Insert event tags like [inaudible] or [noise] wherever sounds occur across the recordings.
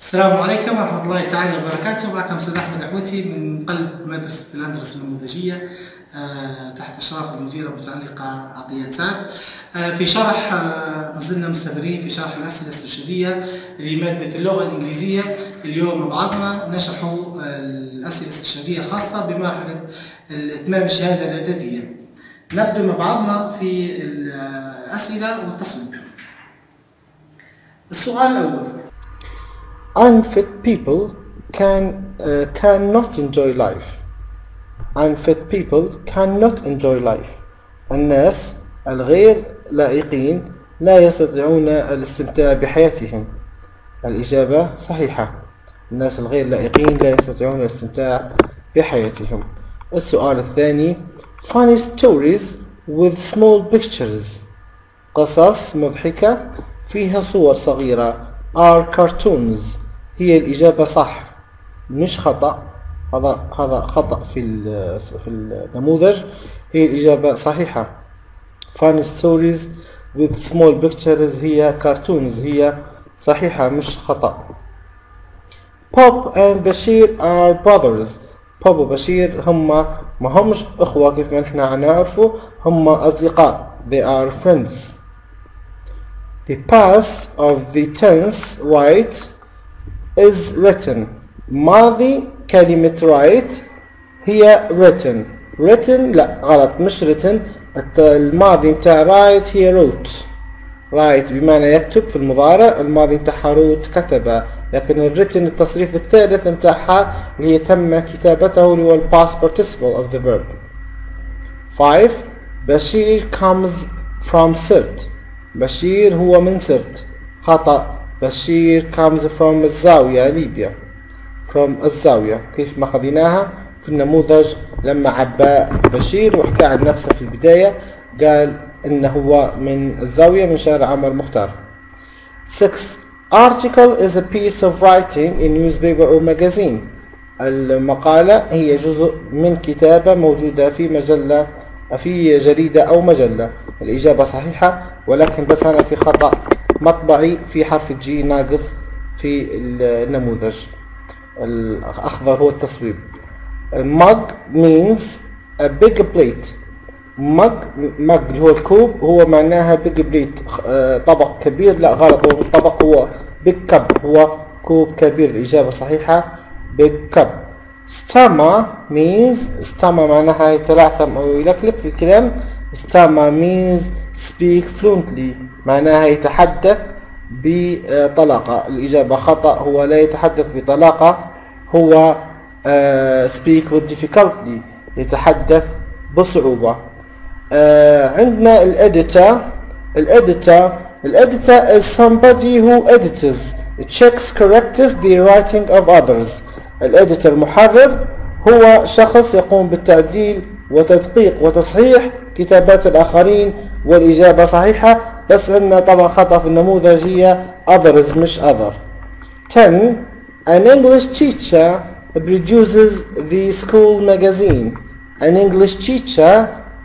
السلام عليكم ورحمة الله تعالى وبركاته. معكم أستاذ أحمد عبوتي من قلب مدرسة الأندلس النموذجية آه، تحت إشراف المديرة المتعلقة عطية سعد آه، في شرح آه، ما زلنا مستمرين في شرح الأسئلة الاسترشادية لمادة اللغة الإنجليزية. اليوم مع بعضنا نشرح الأسئلة الاسترشادية الخاصة بمرحلة إتمام الشهادة الإعدادية. نبدأ مع بعضنا في الأسئلة والتصويب. السؤال الأول Unfit people can uh, cannot enjoy life. Unfit people cannot enjoy life. الناس الغير لائقين لا يستطيعون الاستمتاع بحياتهم. الإجابة صحيحة. الناس الغير لائقين لا يستطيعون الاستمتاع بحياتهم. السؤال الثاني Funny stories with small pictures. قصص مضحكة فيها صور صغيرة are cartoons هي الإجابة صح. مش خطأ. هذا هذا خطأ في في النموذج. هي الإجابة صحيحة. Funny stories with small pictures هي cartoons. هي صحيحة مش خطأ. Pop and Bashir are brothers. Pop وبشير هما ما همش إخوة كيف ما نحنا نعرفوا هما أصدقاء. They are friends. The past of the tense white is written. ماضي كلمة write هي written. Written لا غلط. مش written. الماضي متاع write هي wrote write بمعنى يكتب في المضارع الماضي متاعها wrote كتب لكن الريتن التصريف الثالث متاعها اللي تم كتابته اللي هو ال past participle of the verb. 5 بشير comes from Sirt بشير هو من سرت خطأ. بشير comes from الزاوية ليبيا from الزاوية كيف ما خذيناها؟ في النموذج لما عباء بشير وحكى عن نفسه في البداية قال إنه هو من الزاوية من شارع عمر مختار. 6 article is a piece of writing in newspaper or magazine. المقالة هي جزء من كتابة موجودة في مجلة في جريدة أو مجلة. الإجابة صحيحة ولكن بس أنا في خطأ. مطبعي في حرف الجي ناقص في النموذج. الأخضر هو التصويب. mug means a big plate. mug mug اللي هو الكوب هو معناها big plate. طبق كبير. لا غلط. هو الطبق هو big cup. هو كوب كبير. الإجابة صحيحة. big cup. Stama means stama معناها يتلعثم أو يلكلك في الكلام. Stama means speak fluently. معناها يتحدث بطلاقة. الإجابة خطأ هو لا يتحدث بطلاقة هو uh, speak with difficulty يتحدث بصعوبة. uh, عندنا الإديتر الإديتر الإديتر is somebody who edits checks corrects the writing of others. الإديتر المحرر هو شخص يقوم بالتعديل وتدقيق وتصحيح كتابات الآخرين والإجابة صحيحة بس عندنا طبعا خطأ في النموذج هي others مش other 10 An English teacher produces the school magazine An English teacher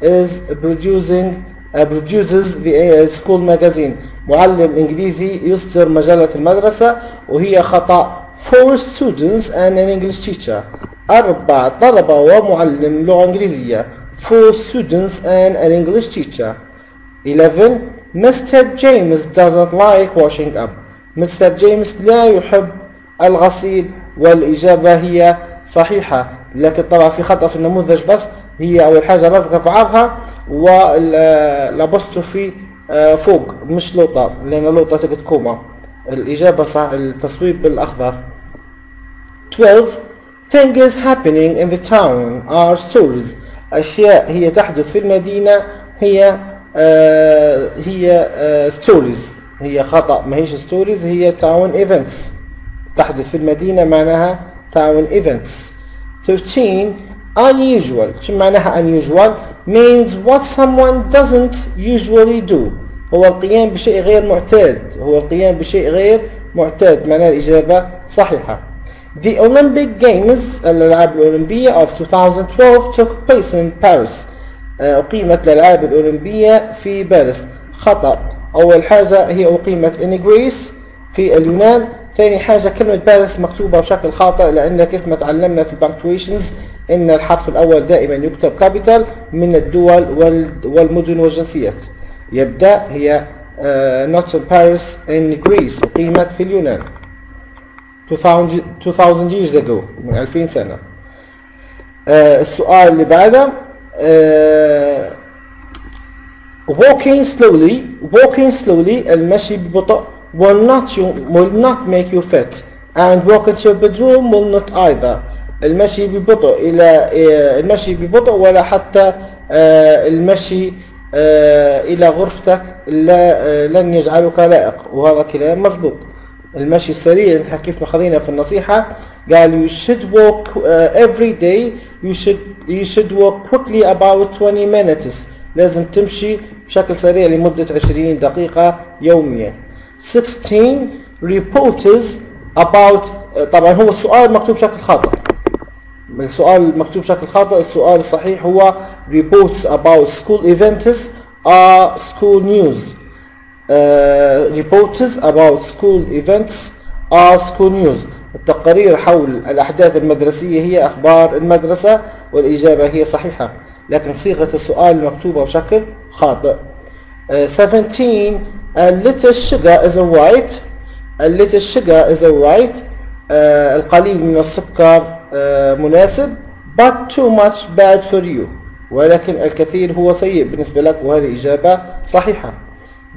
is producing uh, produces the uh, school magazine معلم إنجليزي يصدر مجلة المدرسة وهي خطأ four students and an English teacher أربع طلبة ومعلم لغة إنجليزية four students and an English teacher 11 Mr. James doesn't like washing up Mr. James لا يحب الغسيل والإجابة هي صحيحة لكن طبعا في خطأ في النموذج بس هي أول حاجة لازقة في بعضها وال apostrophe فوق مش لوطة لأن لوطة تقعد comma الإجابة صح التصويب بالأخضر 12 Things happening in the town. Are stories أشياء هي تحدث في المدينة هي آه هي آه stories هي خطأ. ما هيش stories هي town events تحدث في المدينة معناها town events 13 unusual. شو معناها unusual means what someone doesn't usually do. هو القيام بشيء غير معتاد. هو القيام بشيء غير معتاد. معناها الإجابة صحيحة. The Olympic Games الألعاب الأولمبية of 2012 took place in Paris. أقيمت الألعاب الأولمبية في باريس. خطأ. أول حاجة هي أقيمت in Greece في اليونان. ثاني حاجة كلمة باريس مكتوبة بشكل خاطئ لأن كيف ما تعلمنا في ال punctuations إن الحرف الأول دائما يكتب capital من الدول وال- والمدن والجنسيات. يبدأ هي uh, not in Paris in Greece. أقيمت في اليونان. 2000 2000 years ago من 2000 سنة. آه السؤال اللي بعده آه walking slowly walking slowly المشي ببطء will not you will not make you fit and walking to your bedroom will not either. المشي ببطء إلى آه، المشي ببطء ولا حتى المشي إلى غرفتك لن يجعلك لائق. وهذا كلام مزبوط المشي السريع كيف ما خذينا في النصيحة قال you should walk uh, every day you should you should walk quickly about 20 minutes. لازم تمشي بشكل سريع لمدة 20 دقيقة يوميا. 16 reporters about طبعا هو السؤال مكتوب بشكل خاطئ. السؤال مكتوب بشكل خاطئ السؤال الصحيح هو reports about school events are school news. Uh, reports about school events are school news. التقارير حول الأحداث المدرسية هي أخبار المدرسة والإجابة هي صحيحة. لكن صيغة السؤال مكتوبة بشكل خاطئ. Uh, 17 a little sugar is alright a little sugar is alright uh, القليل من السكر uh, مناسب but too much bad for you. ولكن الكثير هو سيء بالنسبة لك وهذه إجابة صحيحة.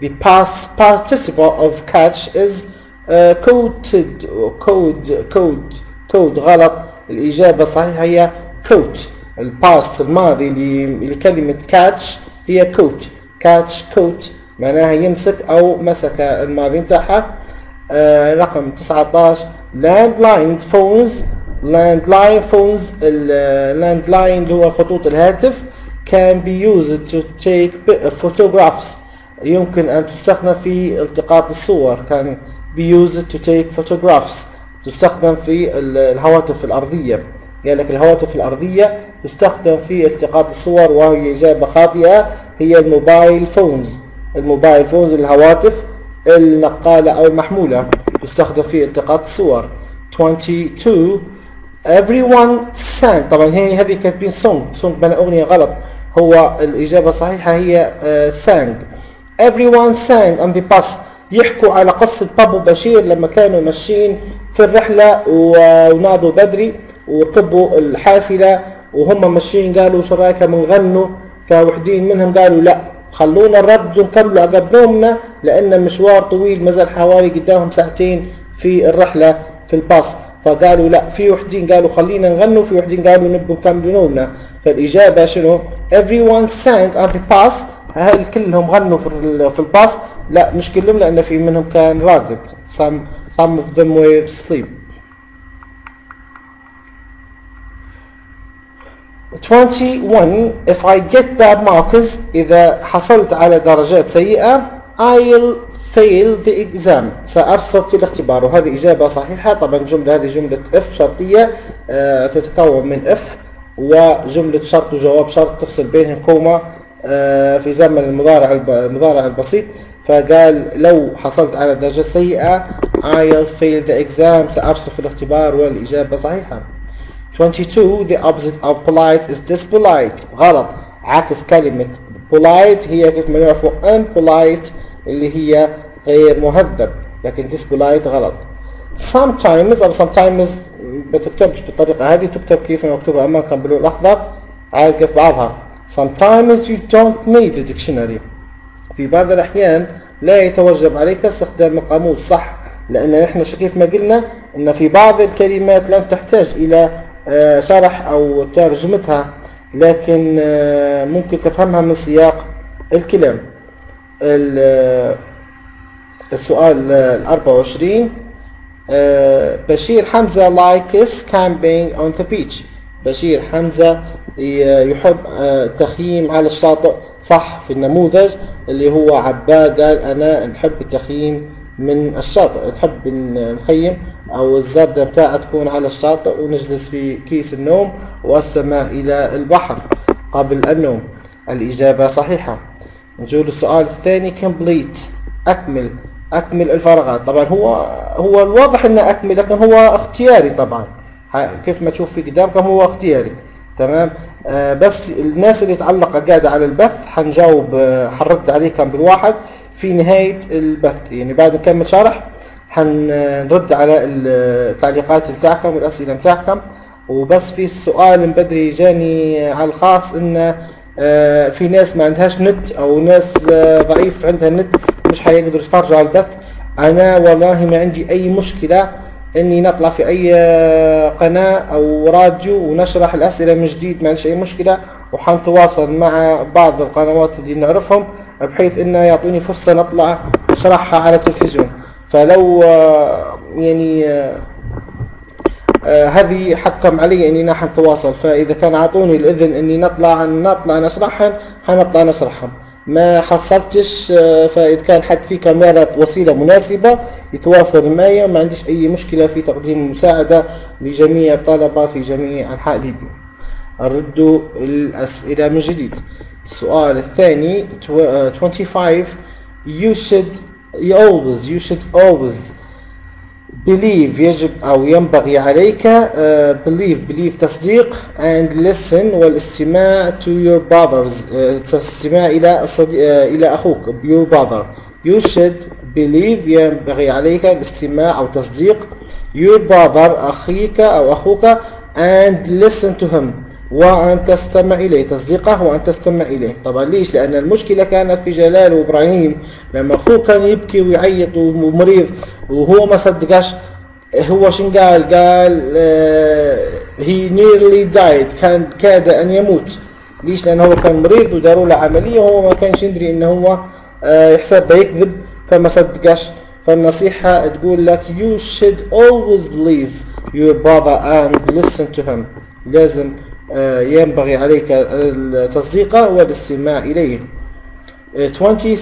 The past participle of catch is uh, coded code code code غلط الإجابة الصحيحة هي caught ال past الماضي لكلمة catch هي caught catch caught معناها يمسك أو مسك الماضي متاعها آه رقم 19 landline phones landline phones ال landline اللي هو خطوط الهاتف can be used to take photographs يمكن أن تستخدم في التقاط الصور can used to take photographs تستخدم في ال- الهواتف الأرضية. قال لك الهواتف الأرضية تستخدم في التقاط الصور وهي إجابة خاطئة هي ال mobile phones. ال mobile phones الهواتف النقالة أو المحمولة تستخدم في التقاط الصور 22 everyone sang. طبعا هي هذه كاتبين song. song بنا أغنية غلط. هو الإجابة الصحيحة هي uh, sang. Everyone sang on the bus. يحكوا على قصة بابو بشير لما كانوا ماشيين في الرحلة وناضوا بدري وركبوا الحافلة وهم ماشيين قالوا شو رأيك بنغنوا فوحدين منهم قالوا لا. خلونا نرد ونكملوا عقب نومنا لأن مشوار طويل مازال حوالي قدامهم ساعتين في الرحلة في الباص. فقالوا لا في وحدين قالوا خلينا نغنوا في وحدين قالوا نبوا نكملوا نومنا. فالإجابة شنو؟ Everyone sang on the bus. هل كلهم غنوا في في الباص؟ لا مش كلهم لأن في منهم كان راقد. Some some of them were asleep. 21 if I get bad marks إذا حصلت على درجات سيئة I'll fail the exam. سأرسب في الاختبار. وهذه إجابة صحيحة. طبعا جملة هذه جملة if شرطية آه، تتكون من if وجملة شرط وجواب شرط تفصل بينهم كوما. آه، في زمن المضارع المضارع البسيط فقال لو حصلت على درجة سيئة I'll fail the exam سأرسب في الاختبار والإجابة صحيحة. 22 the opposite of polite is dispolite. غلط. عكس كلمة polite هي كيف ما نعرفوا unpolite اللي هي غير مهذب لكن dispolite غلط. sometimes أو sometimes ما تكتبش بالطريقة هذه تكتب كيف مكتوبة أمامكم باللون الأخضر عالقة في بعضها. Sometimes you don't need a dictionary. في بعض الأحيان لا يتوجب عليك استخدام القاموس صح لأن نحن ش- كيف ما قلنا أن في بعض الكلمات لن تحتاج إلى آه، شرح أو ترجمتها لكن آه، ممكن تفهمها من سياق الكلام. ال- آه، السؤال ال 24 آه، بشير حمزة likes camping on the beach. بشير حمزة يحب آه، التخييم على الشاطئ صح في النموذج اللي هو عباد قال أنا نحب التخييم من الشاطئ نحب نخيم أو الزردة بتاعها تكون على الشاطئ ونجلس في كيس النوم والسماء إلى البحر قبل النوم. الإجابة صحيحة. نجول السؤال الثاني complete أكمل أكمل الفراغات. طبعا هو هو الواضح إنه أكمل لكن هو اختياري طبعا. كيف ما تشوف في قدامكم هو اختياري. تمام؟ آه بس الناس اللي تعلق قاعدة على البث حنجاوب آه حنرد عليكم بالواحد في نهاية البث. يعني بعد نكمل شرح حنرد على التعليقات بتاعكم والاسئلة بتاعكم. وبس في سؤال من بدري جاني على الخاص آه، في ناس ما عندهاش نت أو ناس آه، ضعيف عندها النت مش حيقدروا يتفرجوا على البث. أنا والله ما عندي أي مشكلة إني نطلع في أي آه، قناة أو راديو ونشرح الأسئلة من جديد ما عنديش أي مشكلة وحنتواصل مع بعض القنوات اللي نعرفهم بحيث انه يعطوني فرصة نطلع نشرحها على التلفزيون. فلو آه، يعني آه، هذه حقهم علي إني نحن نتواصل. فإذا كان اعطوني الإذن إني نطلع نطلع نشرحهم حنطلع نشرحهم. ما حصلتش آه، فإذا كان حد فيكم يعرف وسيله مناسبة يتواصل معي ما عنديش أي مشكلة في تقديم المساعدة لجميع الطلبة في جميع أنحاء ليبيا. الرد الأسئلة من جديد. السؤال الثاني تw- آه، 25 you should you always you should always believe يجب أو ينبغي عليك uh, believe believe تصديق and listen والاستماع to your brothers uh, الاستماع إلى الصديق uh, إلى أخوك your brother. You should believe ينبغي عليك الاستماع أو تصديق. Your brother أخيك أو أخوك and listen to him وأن تستمع إليه تصديقه وأن تستمع إليه. طبعا ليش؟ لأن المشكلة كانت في جلال وإبراهيم لما أخوه كان يبكي ويعيط ومريض وهو ما صدقش هو شن قال؟ قال آه he nearly died كان كاد أن يموت. ليش؟ لأنه هو كان مريض وداروا له عملية وهو ما كانش يدري إنه هو آه يحسب يكذب فما صدقش فالنصيحة تقول لك you should always believe your brother and listen to him. لازم آه، ينبغي عليك التصديق والاستماع إليه. Uh, 26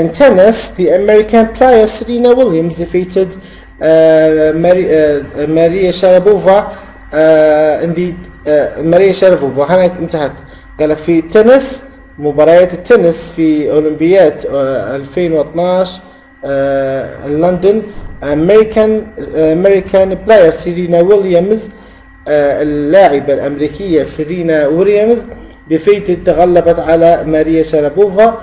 in tennis the American player Serena Williams defeated uh, Mari- uh, Maria Sharapova uh, in the uh, Maria Sharapova هنا انتهت قال لك في التنس مباريات التنس في أولمبياد uh, 2012 uh, لندن American player Serena Williams آه، اللاعبة الأمريكية سيرينا ويليامز defeated تغلبت على ماريا شارابوفا آه،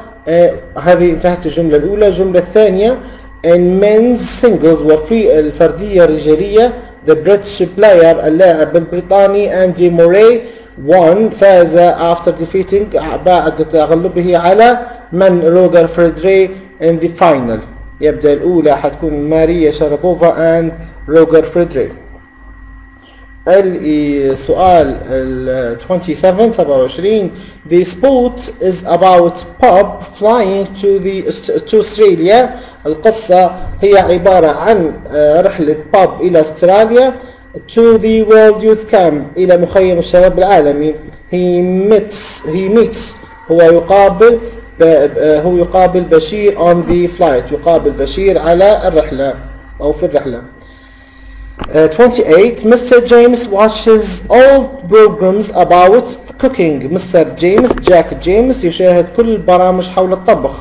هذه انتهت الجملة الأولى. الجملة الثانية in men's singles وفي الفردية الرجالية the British player اللاعب البريطاني أندي موري won فاز after defeating بعد تغلبه على من؟ روجر فيدرير in the final. يبدأ الأولى حتكون ماريا شارابوفا and روجر فيدرير. السؤال ال 27 27 The story is about Bob flying to the to Australia. القصة هي عبارة عن آه، رحلة بوب إلى أستراليا to the World Youth Camp إلى مخيم الشباب العالمي. He meets he meets هو يقابل ب- هو يقابل بشير on the flight. يقابل بشير على الرحلة أو في الرحلة. Uh, 28 Mr. James watches all programs about cooking Mr. James Jack James يشاهد كل البرامج حول الطبخ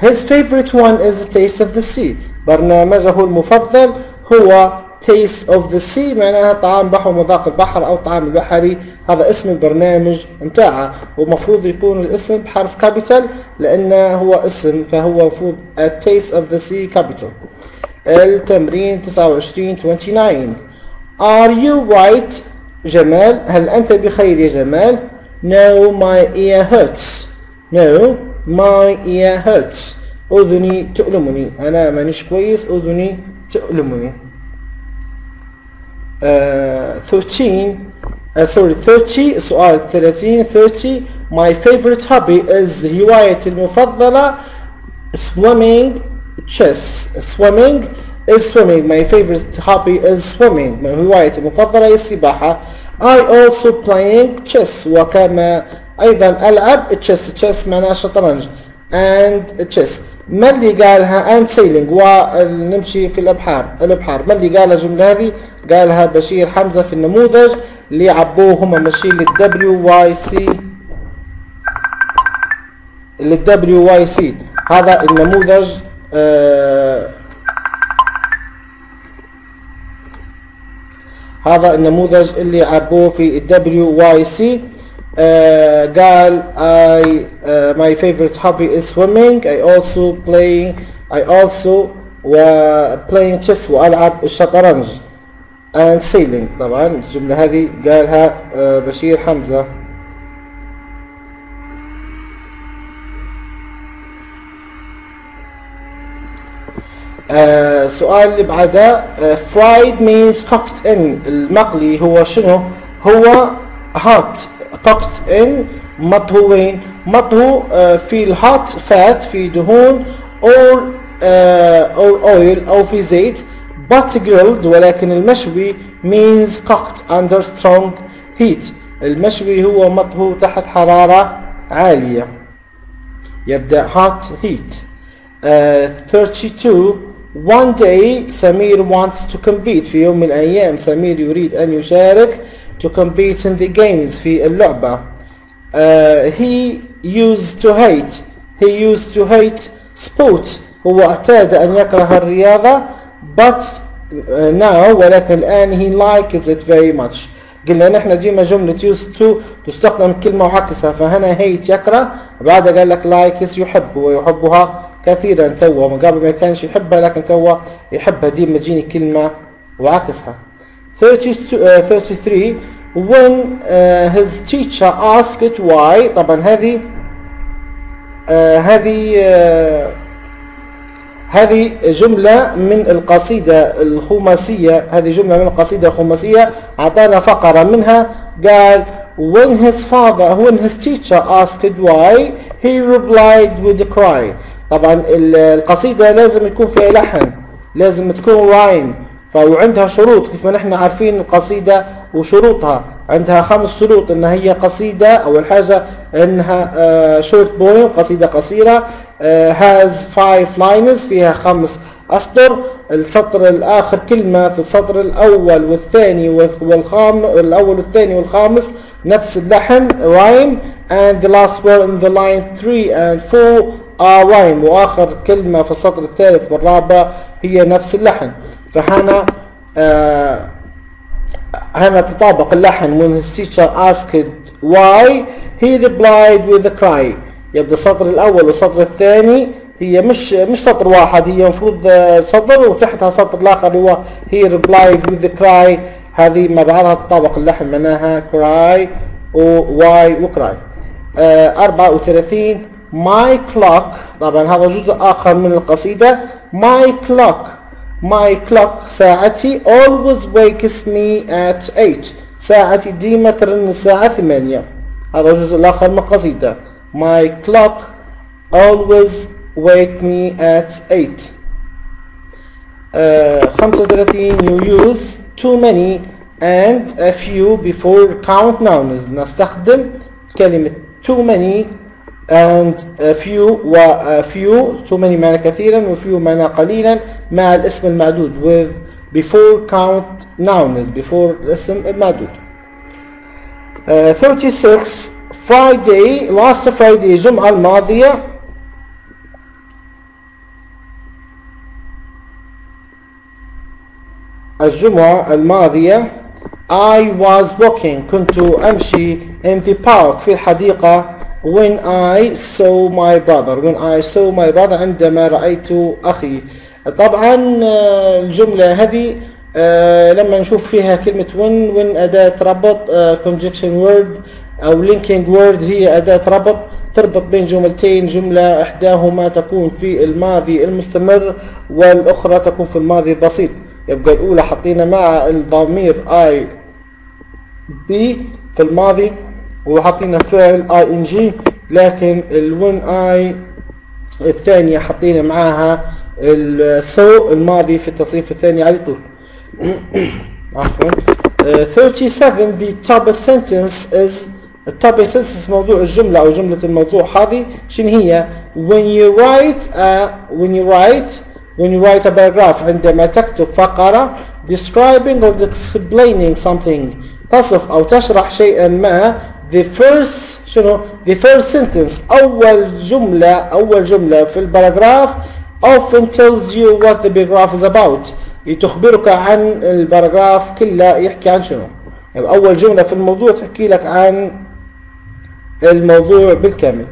His favorite one is Taste of the Sea برنامجه المفضل هو Taste of the Sea معناها طعام بحر ومذاق البحر أو طعام البحري هذا اسم البرنامج متاعه ومفروض يكون الاسم بحرف كابيتال لأنه هو اسم فهو المفروض A Taste of the Sea capital التمرين 29 29 Are you right جمال هل أنت بخير يا جمال؟ No my ear hurts. No my ear hurts. أذني تؤلمني. أنا مانيش كويس أذني تؤلمني. Uh, 13 uh, sorry 30 سؤال 30 30 My favorite hobby is هوايتي المفضلة swimming. Chess swimming is swimming. My favorite hobby is swimming. هوايتي المفضلة هي السباحة. I also playing chess. وكما أيضا ألعب chess. Chess معناها شطرنج and chess. ما اللي قالها and sailing ونمشي في الأبحار. الأبحار. ما اللي قال الجملة هذه؟ قالها بشير حمزة في النموذج. اللي عبوه هم ماشيين لل WYC لل WYC هذا النموذج. آه هذا النموذج اللي عبوه في ال WYC قال I my my favorite hobby is swimming. I also play I also play chess وألعب الشطرنج and sailing. طبعا الجملة هذه قالها uh, بشير حمزة. السؤال اللي بعده آه، fried means cooked in. المقلي هو شنو؟ هو hot cooked in مطهوين مطهو آه، في الهوت فات في دهون آه، or oil أو في زيت. But grilled ولكن المشوي means cooked under strong heat. المشوي هو مطهو تحت حرارة عالية. يبدأ hot heat. uh, 32 one day سمير wants to compete في يوم من الأيام. سمير يريد أن يشارك to compete in the games في اللعبة. Uh, he used to hate. He used to hate sport هو اعتاد أن يكره الرياضة. But uh, now ولكن الآن he likes it very much. قلنا نحن ديما جملة used to تستخدم كلمة وعكسها. فهنا hate يكره. بعد قال لك likes يحب. ويحبها كثيرا توا من قبل ما كانش يحبها لكن توا يحبها ديما تجيني كلمة وعكسها 32 uh, 33 when uh, his teacher asked why. طبعا هذه uh, هذه uh, هذه جملة من القصيدة الخماسية. هذه جملة من القصيدة الخماسية. أعطانا فقرة منها. قال when his father when his teacher asked why he replied with a cry. طبعا ال- القصيدة لازم يكون فيها لحن لازم تكون rhyme فعندها شروط كيف ما نحن عارفين القصيدة وشروطها. عندها خمس شروط انها هي قصيدة أول حاجة إنها short poem قصيدة قصيرة آه، has five lines فيها خمس أسطر. السطر الآخر كلمة في السطر الأول والثاني والخام الأول والثاني والخامس نفس اللحن rhyme and the last word in the line 3 and 4 rhyme واخر كلمة في السطر الثالث والرابع هي نفس اللحن. فهنا آه هنا تطابق اللحن. When his teacher asked why he replied with a cry. يبدأ السطر الأول والسطر الثاني هي مش مش سطر واحد هي المفروض آه، سطر وتحتها سطر الآخر هو he replied with a cry. هذه مع بعضها تطابق اللحن معناها cry و why و cry. آه 34 my clock طبعا هذا جزء آخر من القصيدة my clock My clock ساعتي always wakes me at 8 ساعتي ديما ترن الساعة 8 هذا الجزء الآخر من القصيدة My clock always wake me at 8 uh, 35 you use too many and a few before count nouns نستخدم كلمة too many and a few و a few too many معنى كثيرا و few معنى قليلا مع الاسم المعدود with before count nouns before الاسم المعدود uh, 36 Friday last Friday الجمعة الماضية الجمعة الماضية I was walking كنت أمشي in the park في الحديقة when I saw my brother when I saw my brother عندما رأيت أخي. طبعا آه، الجملة هذه آه، لما نشوف فيها كلمة when when أداة ربط آه، conjunction word أو linking word هي أداة ربط تربط بين جملتين. جملة إحداهما تكون في الماضي المستمر والأخرى تكون في الماضي البسيط. يبقى الأولى حطينا مع الضمير I بي في الماضي. وحطينا فعل اي ان جي لكن الون آي الثانية حطينا معاها السو الماضي في التصريف الثاني على طول. [coughs] عفوا. Uh, 37 the topic sentence is التوبيك sentence موضوع الجملة أو جملة الموضوع هذه. شنو هي؟ When you write a, when you write when you write a paragraph عندما تكتب فقرة describing or explaining something تصف أو تشرح شيئا ما the first شنو؟ the first sentence. أول جملة أول جملة في الباراجراف often tells you what the paragraph is about. لتخبرك عن الباراجراف كله يحكي عن شنو؟ يعني أول جملة في الموضوع تحكي لك عن الموضوع بالكامل.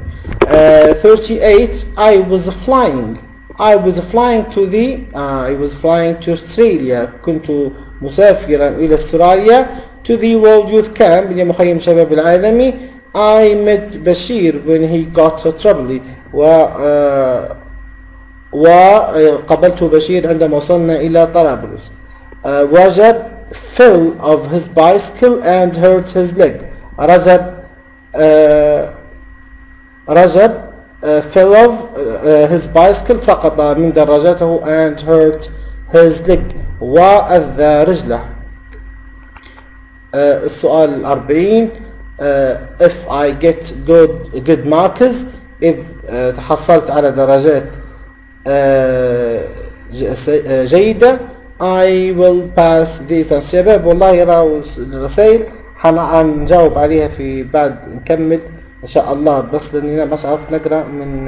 uh, 38 I was flying. I was flying to the uh, I was flying to Australia. كنت مسافرا إلى أستراليا. To the World Youth Camp اللي مخيم شباب العالمي I met بشير when he got to trouble و uh, بشير عندما وصلنا إلى طرابلس uh, رجب fell of his bicycle and hurt his leg رجب uh, رجب uh, fell uh, his bicycle سقط من دراجته and hurt his leg وأذى رجله uh, السؤال الأربعين uh, if I get good good marks إذ uh, تحصلت على درجات جيدة I will pass this الشباب والله يراوا الرسائل حنجاوب عليها في بعد نكمل. إن شاء الله بس لأني ما عرفت نقرأ من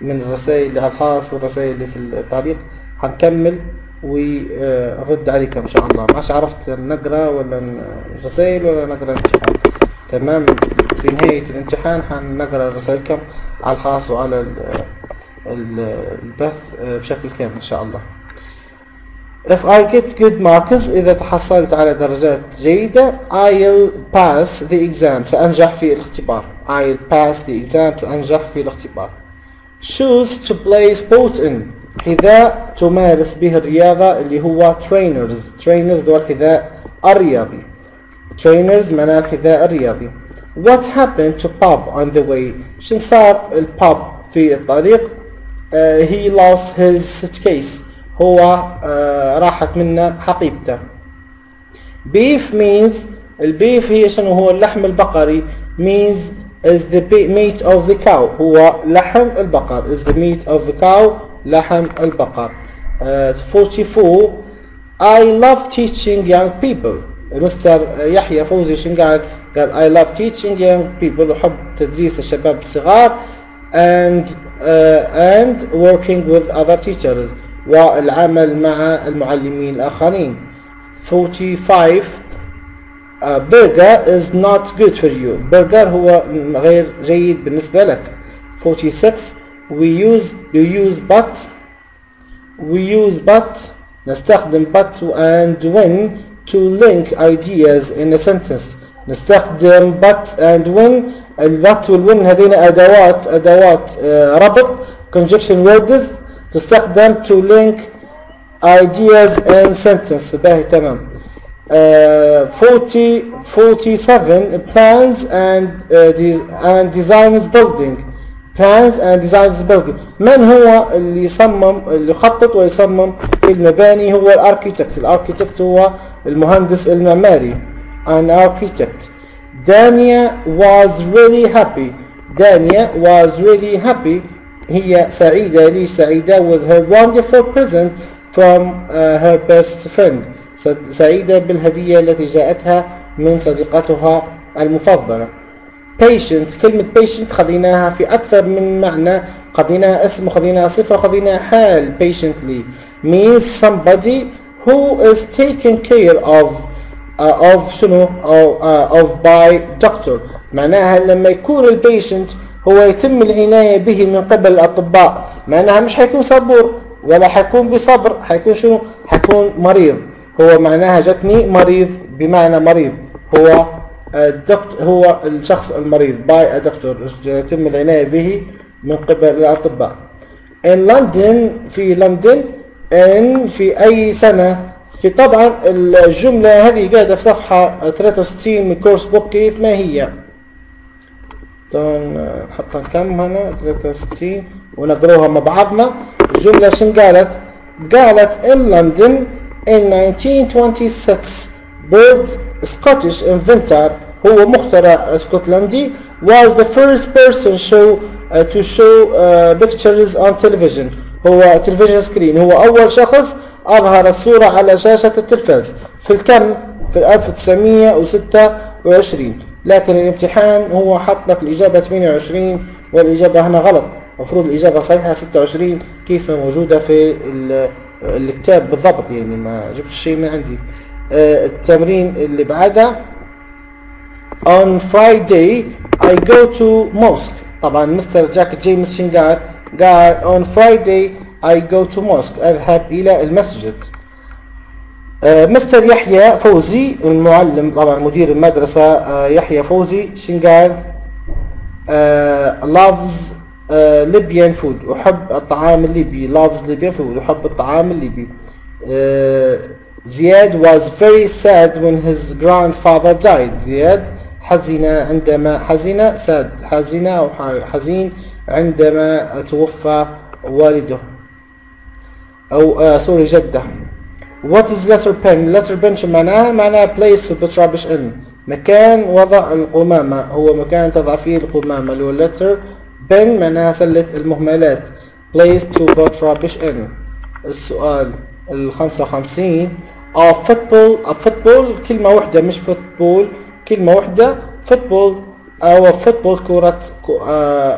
من الرسائل الخاص والرسائل اللي في التعليق. حنكمل. ورد عليكم إن شاء الله. ما عرفت نقرا ولا الرسائل ولا نقرا الامتحان. تمام؟ في نهاية الامتحان حنقرأ رسائلكم على الخاص وعلى البث بشكل كامل إن شاء الله. If I get good marks إذا تحصلت على درجات جيدة I'll pass the exam. سأنجح في الاختبار. I'll pass the exam. سأنجح في الاختبار. Choose to play sport in. حذاء تمارس به الرياضة اللي هو trainers. Trainers هو الحذاء الرياضي. Trainers معناه الحذاء الرياضي. What happened to Bob on the way? شن صار الباب في الطريق؟ uh, He lost his suitcase. هو uh, راحت منه حقيبته. Beef means البيف هي شنو؟ هو اللحم البقري. Means is the meat of the cow. هو لحم البقر. Is the meat of the cow لحم البقر uh, 44 I love teaching young people مستر يحيى فوزي شن قال قال I love teaching young people أحب تدريس الشباب الصغار and uh, and working with other teachers والعمل مع المعلمين الآخرين 45 uh, burger is not good for you burger هو غير جيد بالنسبة لك 46 we use you use but we use but نستخدم but and when to link ideas in a sentence نستخدم but and when البت والون هذين أدوات أدوات uh, ربط conjunction words تستخدم to link ideas in sentence باهي تمام uh, 40 47 plans and uh, des and designs building Plans and designs building من هو اللي يصمم اللي يخطط ويصمم في المباني هو الأركيتكت. الأركيتكت هو المهندس المعماري. An architect. دانيا was really happy. دانيا was really happy. هي سعيدة ليش سعيدة with her wonderful present from uh, her best friend. سعيدة بالهدية التي جاءتها من صديقتها المفضلة. Patient كلمة patient خذيناها في أكثر من معنى. خذيناها اسم وخذيناها صفة وخذيناها حال patiently. Means somebody who is taken care of uh, of شنو؟ uh, of by doctor. معناها لما يكون البيشنت هو يتم العناية به من قبل الأطباء. معناها مش حيكون صبور ولا حيكون بصبر حيكون شنو؟ حيكون مريض. هو معناها جتني مريض بمعنى مريض. هو الدكتور هو الشخص المريض باي دكتور يتم العناية به من قبل الأطباء. In London في لندن in في أي سنة في طبعا الجملة هذه قاعدة في صفحة 63 من كورس بوك كيف ما هي؟ طبعا نحطها كم هنا؟ 63 ونقروها مع بعضنا. الجملة شن قالت؟ قالت in London in 1926 Bird Scottish inventor هو مخترع اسكتلندي was the first person show uh, to show uh, pictures on television. هو تلفزيون سكرين هو أول شخص أظهر الصورة على شاشة التلفاز في الكم في 1926 لكن الامتحان هو حط لك الإجابة 28 والإجابة هنا غلط. المفروض الإجابة صحيحة 26 كيف موجودة في الكتاب بالضبط؟ يعني ما جبت شيء من عندي. التمرين اللي بعدها. On Friday I go to mosque. طبعا مستر جاك جيمس شنقال قال on Friday I go to mosque. أذهب إلى المسجد. آه، مستر يحيى فوزي المعلم طبعا مدير المدرسة آه، يحيى فوزي شنقال آه، loves آه، Libyan food. أحب الطعام الليبي. Loves Libyan food. أحب الطعام الليبي. آه، زياد was very sad when his grandfather died. زياد حزن عندما حزن sad حزن أو حزين عندما توفى والده. أو آه سوري جده. What is letter pen? letter شو معناها؟ معناها place to put rubbish in. مكان وضع القمامة. هو مكان تضع فيه القمامة. اللي هو litter bin معناها سلة المهملات. Place to put rubbish in. السؤال ال 55 آه، football football آه، كلمة واحدة مش football كلمة واحدة football أو football كرة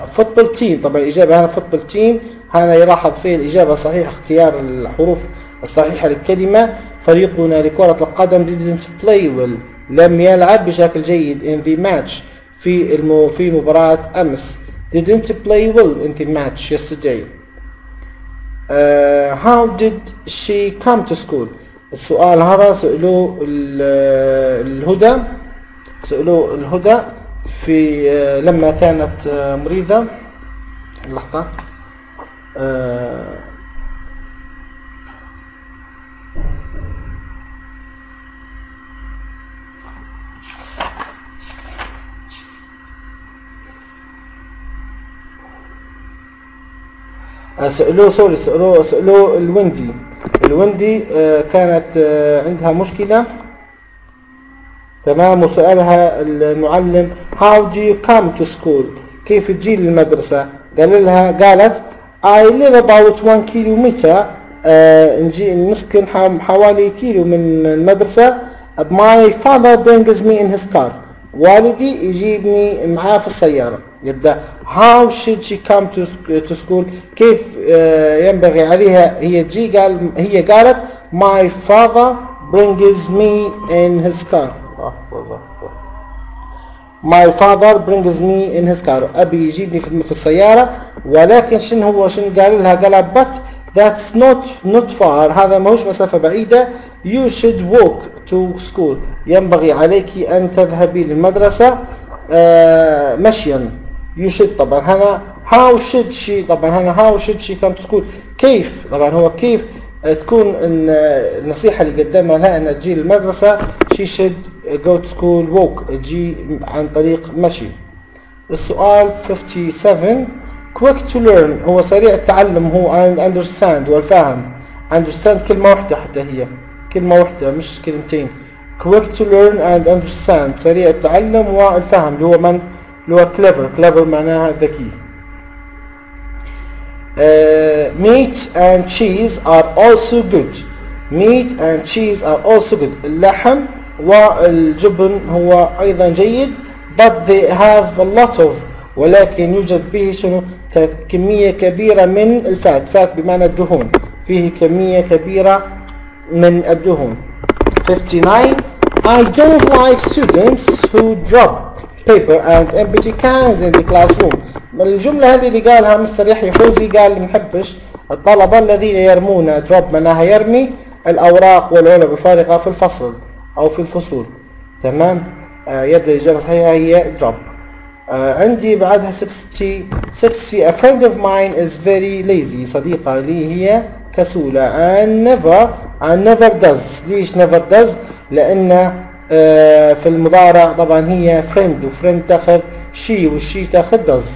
football team آه، طبعا الإجابة هنا football team هنا يلاحظ فيه الإجابة صحيح اختيار الحروف الصحيحة للكلمة. فريقنا لكرة القدم didn't play well لم يلعب بشكل جيد in the match في المو في مباراة أمس. didn't play well in the match yesterday. uh, how did she come to school السؤال هذا سألوه ال- الهدى سألوه الهدى في آه، لما كانت آه، مريضة. لحظة. آه، سألوه sorry سألوه سألوه الويندي. الويندي آه، كانت آه، عندها مشكلة. تمام وسألها المعلم how do you come to school كيف تجي للمدرسة؟ قال لها قالت I live about 1 kilometre آه نجي نسكن حوالي كيلو من المدرسة. My father brings me in his car. والدي يجيبني معاه في السيارة. يبدأ. How should she come to, to school? كيف آه ينبغي عليها؟ هي تجي قال هي قالت my father brings me in his car. My father brings me in his car. أبي يجيبني في في السيارة ولكن شنو هو؟ شنو قال لها؟ قال but that's not not far. هذا ماهوش مسافة بعيدة. You should walk to school. ينبغي عليك أن تذهبي للمدرسة آه مشيا. You should طبعا هنا. how should she طبعا هنا. should she come to school كيف؟ طبعا هو كيف؟ آه، تكون آه، النصيحة اللي قدمها لها أنها تجي للمدرسة. she should go to school walk. تجي عن طريق مشي. السؤال 57 quick to learn. هو سريع التعلم هو and understand والفهم. understand كلمة واحدة حتى هي. كلمة واحدة مش كلمتين. quick to learn and understand. سريع التعلم والفهم اللي هو من اللي هو clever clever معناها ذكي Uh, meat and cheese are also good meat and cheese are also good اللحم والجبن هو أيضا جيد but they have a lot of ولكن يوجد به شنو كمية كبيرة من الفات فات بمعنى الدهون فيه كمية كبيرة من الدهون 59 I don't like students who drop paper and empty cans in the classroom. الجملة هذه اللي قالها مستر يحيى فوزي قال ما نحبش الطلبة الذين يرمون دروب معناها يرمي الأوراق والعلب الفارغة في الفصل أو في الفصول. تمام؟ آه يبدأ الإجابة الصحيحة هي drop. آه عندي بعدها 60 60 a friend of mine is very lazy. صديقة لي هي كسولة. And never and never does. ليش never does لأن في المضارع طبعا هي friend وفريند تاخذ شي والشي تاخذ does.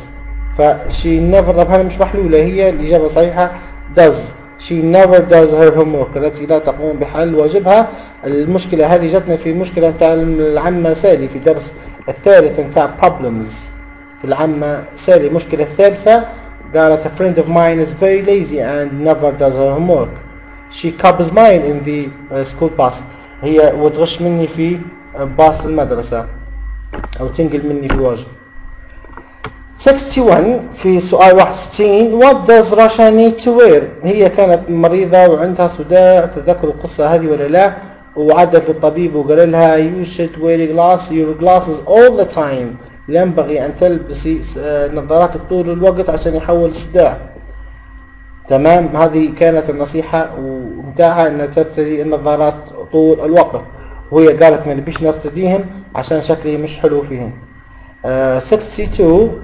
فشي never طبعا مش محلولة هي الإجابة الصحيحة does. she never does her homework التي لا تقوم بحل واجبها. المشكلة هذه جتنا في مشكلة بتاع العمة سالي في درس الثالث بتاع problems. في العمة سالي المشكلة الثالثة قالت a friend of mine is very lazy and never does her homework. she copies mine in the uh, school bus. هي وتغش مني في باص المدرسة أو تنقل مني في الواجب 61 في سؤال 61 what does Russia need to wear هي كانت مريضة وعندها صداع تذكروا القصة هذه ولا لا؟ وعدت للطبيب وقال لها you should wear glass your glasses all the time. ينبغي أن تلبسي آه، نظاراتك طول الوقت عشان يحول الصداع تمام؟ هذه كانت النصيحة ومتاعها أن ترتدي النظارات طول الوقت. وهي قالت ما نبيش نرتديهن عشان شكلي مش حلو فيهن. آه 62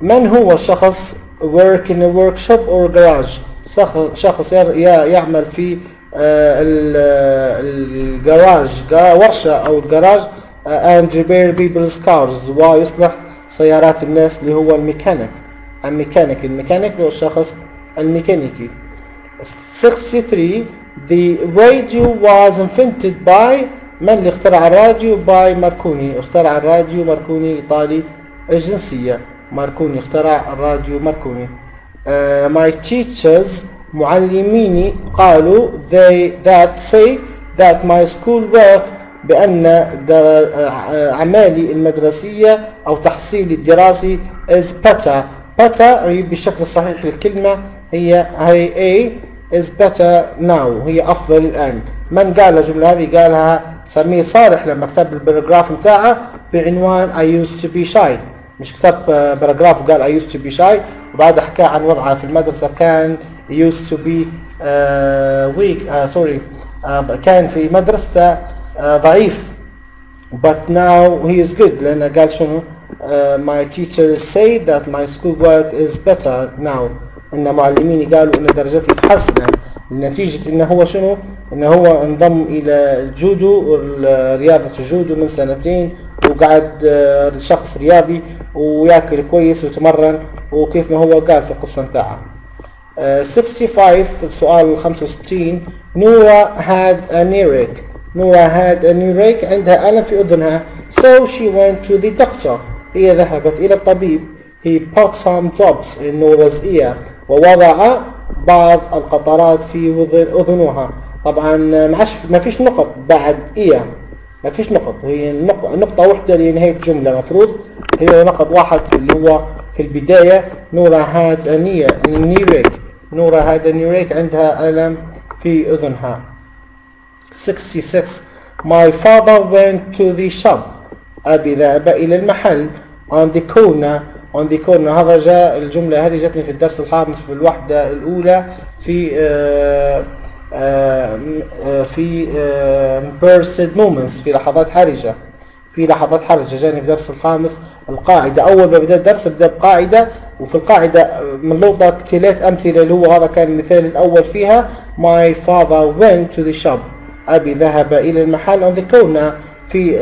من هو الشخص work in a workshop or garage شخ- شخص يعمل في آه، ال- الجراج ورشة أو الجراج آه، and repair people's cars. ويصلح سيارات الناس اللي هو ال mechanic. ال mechanic. ال mechanic هو الشخص الميكانيكي. 63 the radio was invented by من اللي اخترع الراديو؟ by ماركوني. اخترع الراديو ماركوني إيطالي الجنسية ماركوني اخترع الراديو ماركوني. Uh, my teachers معلميني قالوا they that say that my school work بأن آه، أعمالي المدرسية أو تحصيلي الدراسي is better. Better هي بالشكل الصحيح للكلمة هي هي A is better now. هي أفضل الآن. من قال الجملة هذه؟ قالها سمير صالح لما كتب ال paragraph متاعه بعنوان I used to be shy. مش كتب آه، paragraph وقال I used to be shy. وبعد حكى عن وضعه في المدرسة. كان used to be uh, weak uh, sorry uh, كان في مدرسته uh, ضعيف. But now he is good. لأنه قال شنو؟ uh, my teachers say that my schoolwork is better now. إن معلميني قالوا إن درجتي تحسنت نتيجة إنه هو شنو؟ إنه هو انضم إلى الجودو رياضة الجودو من سنتين وقعد آه، شخص رياضي وياكل كويس ويتمرن وكيف ما هو قال في القصة متاعه Uh, 65 في السؤال 65 نورا had earache نورا had earache عندها ألم في أذنها. So she went to the doctor. هي ذهبت إلى الطبيب. He put some drops in نورا's ear. ووضع بعض القطرات في أذنها. طبعا ما فيش نقط بعد ear ما فيش نقط. هي نق- نقطة واحدة لنهاية الجملة مفروض. هي نقط واحد اللي هو في البداية. نورا هاد أنية نيريك. نورا هاد نيريك عندها ألم في أذنها. 66 My father went to the shop. أبي ذهب إلى المحل. On the corner the corner هذا جاء الجملة هذه جاتني في الدرس الخامس في الوحدة الأولى في آه آه آه، embarrassed moments في لحظات حرجة. في لحظات حرجة جاني في درس الخامس. القاعدة أول ما بدأت الدرس بدأ بقاعدة وفي القاعدة من نقطة ثلاث أمثلة اللي هو هذا كان المثال الأول فيها. My father went to the shop. أبي ذهب إلى المحل on the corner في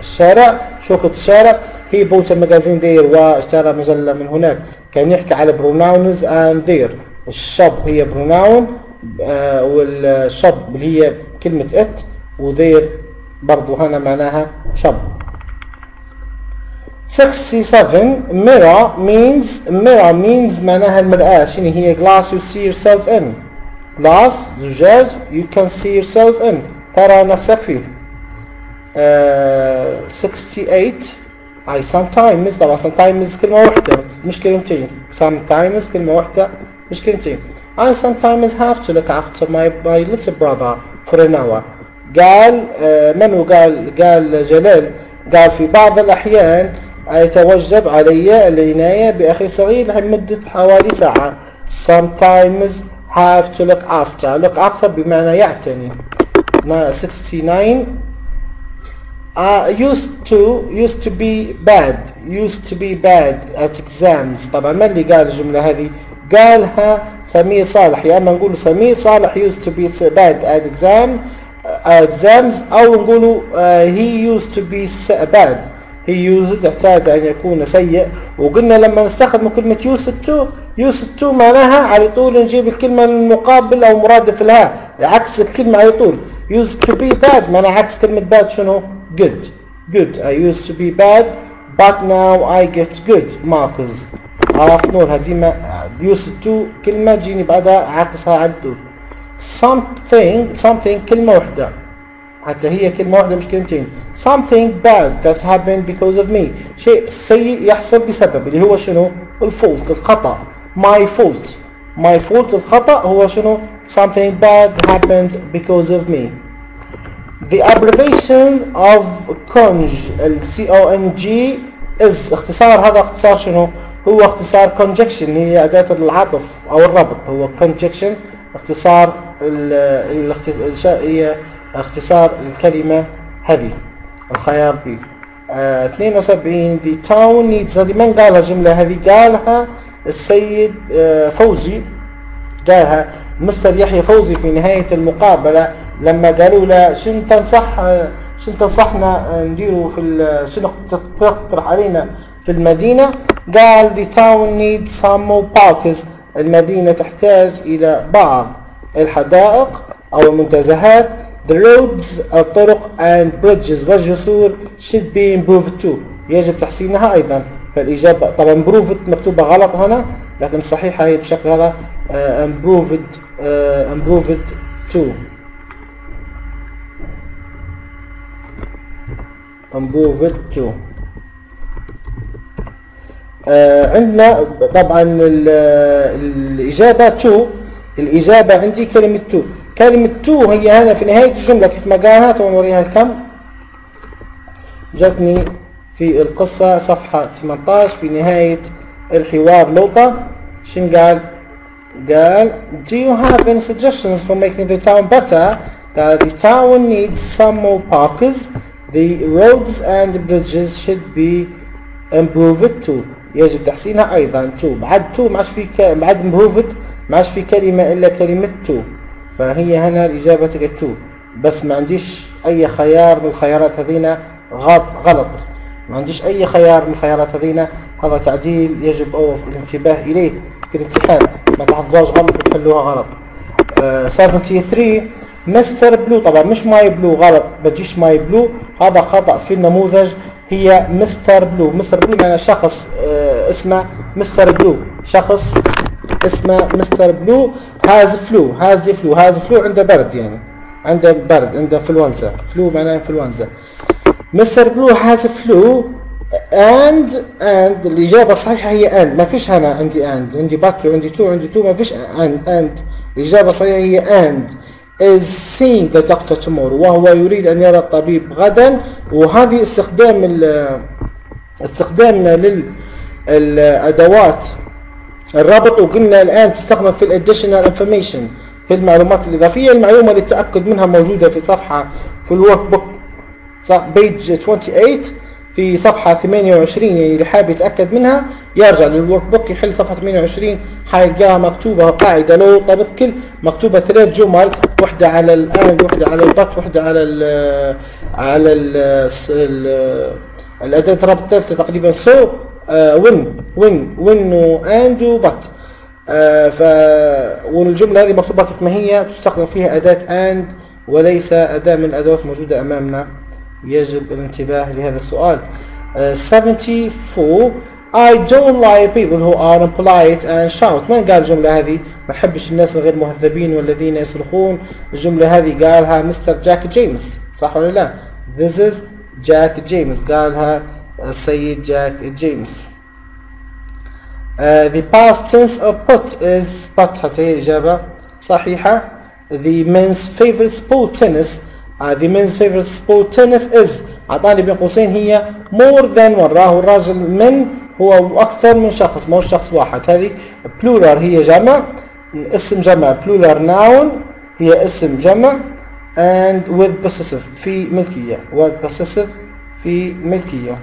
الشارع شوكة الشارع. he bought a magazine there واشترى مجلة من هناك. كان يحكي على pronouns and there. ال shop هي pronoun آه، وال shop اللي هي كلمة it و there برضو هنا معناها shop. 67 mirror means mirror means معناها المرآة. شنو هي؟ glass you see yourself in. glass زجاج you can see yourself in. ترى نفسك فيه. آه، 68 I sometimes طبعا sometimes كلمة واحدة مش كلمتين. Sometimes كلمة واحدة مش كلمتين. I sometimes have to look after my, my little brother for an hour. قال آه من هو؟ قال قال جلال. قال في بعض الأحيان يتوجب علي العناية بأخي صغير لمدة حوالي ساعة. Sometimes have to look after. Look after بمعنى يعتني. 69 uh, used to used to be bad used to be bad at exams. طبعا من اللي قال الجملة هذه؟ قالها سمير صالح. يا أما نقول سمير صالح used to be bad at exam uh, exams أو نقولوا uh, he used to be bad. He used اعتاد أن يكون سيء. وقلنا لما نستخدم كلمة used to used to معناها على طول نجيب الكلمة المقابل أو مرادف لها عكس الكلمة على طول. Used to be bad معناها عكس كلمة bad شنو؟ good good I used to be bad but now I get good marks عرفت نورها ديما used to كلمة تجيني بعدها عكسها على طول something something كلمة واحدة حتى هي كلمة واحدة مش كلمتين something bad that happened because of me شيء سيء يحصل بسبب اللي هو شنو الفولت الخطأ my fault my fault الخطأ هو شنو something bad happened because of me The abbreviation of conj ال C O N G is اختصار هذا اختصار شنو؟ هو اختصار conjunction هي أداة العطف أو الربط. هو conjunction اختصار ال هي اختصار الكلمة هذه الخيار بي آه 72 the town needs هذه من قالها؟ الجملة هذه قالها السيد آه فوزي قالها مستر يحيى فوزي في نهاية المقابلة. لما قالوا له شنو تنصح؟ شنو تنصحنا نديروا في شنو تقترح علينا في المدينة؟ قال the town needs some more parks المدينة تحتاج إلى بعض الحدائق أو المنتزهات. The roads الطرق and bridges. والجسور should be improved too. يجب تحسينها أيضا. فالإجابة طبعا improved مكتوبة غلط هنا لكن صحيحة هي بشكل هذا uh, improved uh, improved too. Too آه عندنا طبعا ال- الإجابة too. الإجابة عندي كلمة too. كلمة too هي هنا في نهاية الجملة كيف ما قالها تو نوريها الكم جاتني في القصة صفحة 18 في نهاية الحوار. لوطة شن قال؟ قال do you have any suggestions for making the town better? قال the town needs some more parks the roads and bridges should be improved too. يجب تحسينها أيضا too بعد too ما عادش في ك... بعد improved ما في كلمة إلا كلمة too فهي هنا تبقى too بس ما عنديش أي خيار من الخيارات هذينا غلط ما عنديش أي خيار من الخيارات هذينا. هذا تعديل يجب أو الانتباه إليه في الامتحان. ما تحفظوهاش غلط وتحلوها غلط. آه 73 Mr Blue طبعا مش my Blue غلط بتجيش my Blue. هذا خطأ في النموذج هي Mr Blue. Mr Blue معنى شخص آه اسمه Mr Blue. شخص اسمه Mr Blue. has flu has flu has flu عنده برد يعني عنده برد عنده فلونزا flu معناه انفلونزا Mr Blue has flu and and الإجابة الصحيحة هي and ما فيش هنا عندي and عندي but وعندي too عندي too ما فيش and and الإجابة الصحيحة هي and is seeing the doctor tomorrow. وهو يريد أن يرى الطبيب غدا. وهذه استخدام استخدامنا للادوات الرابط وقلنا ال and تستخدم في ال additional information في المعلومات الإضافية. المعلومة للتاكد منها موجودة في صفحة في ال workbook page 28 في صفحة 28 يعني اللي حابب يتأكد منها يرجع لل workbook يحل صفحة 28 حيلقاها مكتوبة قاعدة لو طبق كل مكتوبة ثلاث جمل واحدة على ال and واحدة على ال but واحدة على ال على ال ال الأداة الرابط الثالثة تقريبا. so when when when و and و but ف والجملة هذه مكتوبة كيف ما هي تستخدم فيها أداة and وليس أداة من الأدوات الموجودة أمامنا. يجب الانتباه لهذا السؤال. Uh, 74 I don't like people who are impolite and shout. من قال الجملة هذه؟ ما نحبش الناس الغير مهذبين والذين يصرخون. الجملة هذه قالها مستر جاك جيمس صح ولا لا؟ This is جاك جيمس قالها السيد جاك جيمس. Uh, The past tense of put is put حتى هي الإجابة صحيحة. The men's favorite sport tennis uh, The men's favorite sport tennis is أعطاني بين قوسين هي more than one. راهو الراجل من هو أكثر من شخص مو شخص واحد. هذه plural هي جمع. اسم جمع plural noun هي اسم جمع. And with possessive في ملكية. With possessive في ملكية.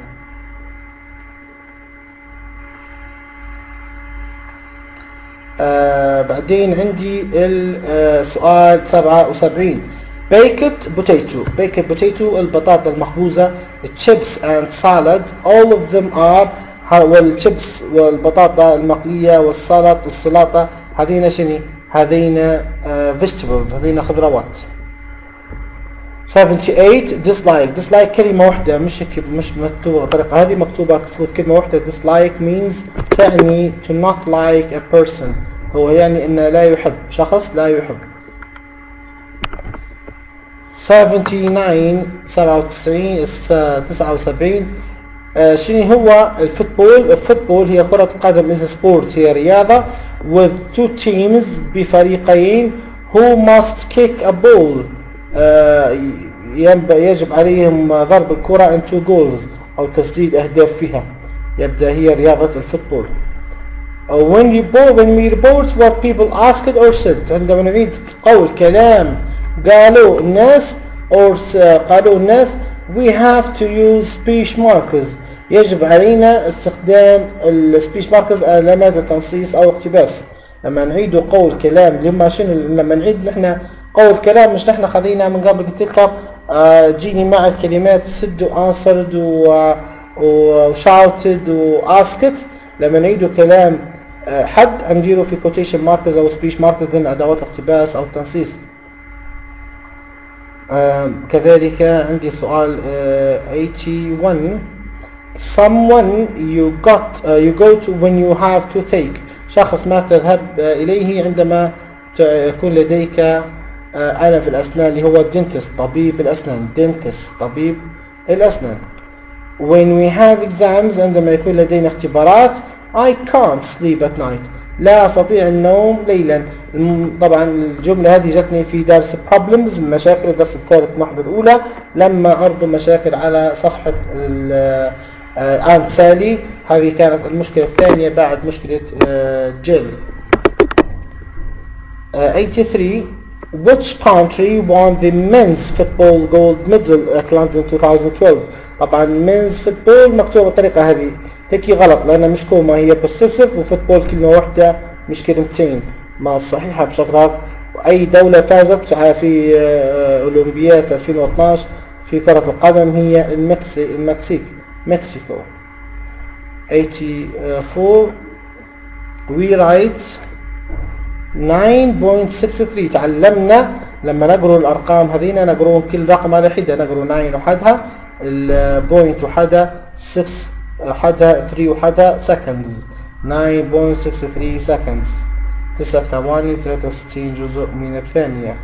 آه بعدين عندي السؤال 77 baked potato. Baked potato البطاطا المخبوزة chips and salad all of them are والchips والبطاطا المقلية والسلط والسلطة. هذين شنو؟ هذين uh, vegetables. هذين خضروات. 78 dislike. Dislike كلمة واحدة مش هيك مش مكتوبة بالطريقة هذه مكتوبة كفوت كلمة واحدة. Dislike means تعني to not like a person. هو يعني إنه لا يحب. شخص لا يحب. 79 97 79 آه، شنو هو ال football؟ ال football هي كرة القدم is sport هي رياضة with two teams بفريقين who must kick a ball. آه، يجب عليهم ضرب الكرة in two goals أو تسديد أهداف فيها. يبدأ هي رياضة ال football. Uh, when you report when we report what people asked or said عندما نريد قول كلام قالوا الناس or s- قالوا الناس we have to use speech markers. يجب علينا استخدام السبيش markers علامات التنصيص أو اقتباس. لما نعيد قول كلام لما شنو لما نعيد نحن قول كلام مش نحن خذينا من قبل قلت لكم آه، جيني مع الكلمات سد وانسرد وشاوتد واسكت لما نعيدوا كلام آه، حد نديره في كوتيشن ماركز أو سبيش ماركز ضمن أدوات الاقتباس أو التنصيص كذلك عندي سؤال آه، 81 someone you got uh, you go to when you have toothache. شخص ما تذهب آه، إليه عندما يكون لديك آه، ألم في الأسنان اللي هو dentist طبيب الأسنان dentist طبيب الأسنان. When we have exams عندما يكون لدينا اختبارات I can't sleep at night. لا أستطيع النوم ليلا. طبعا الجملة هذه جتني في درس problems المشاكل الدرس الثالث المحضر الأولى. لما عرضوا مشاكل على صفحة آه، آنت سالي هذه كانت المشكلة الثانية بعد مشكلة آه، جيل Uh, 83 Which country won the men's football gold medal at London 2012 طبعا men's football مكتوب بالطريقة هذه. هيك غلط لأنها مش comma هي possessive و football كلمة واحدة مش كلمتين. ما صحيحة بشكل غلط أي دولة فازت في آه، أولمبياد 2012 في كرة القدم هي المكسي المكسيك مكسيكو. 84 we write 9.63 تعلمنا لما نقروا الأرقام هذينا نقرون كل رقم على حدة نقروا 9 وحدها البوينت وحدها 6 وحدها 3 وحدها seconds. 9.63 seconds. 9 ثواني 63 جزء من الثانية.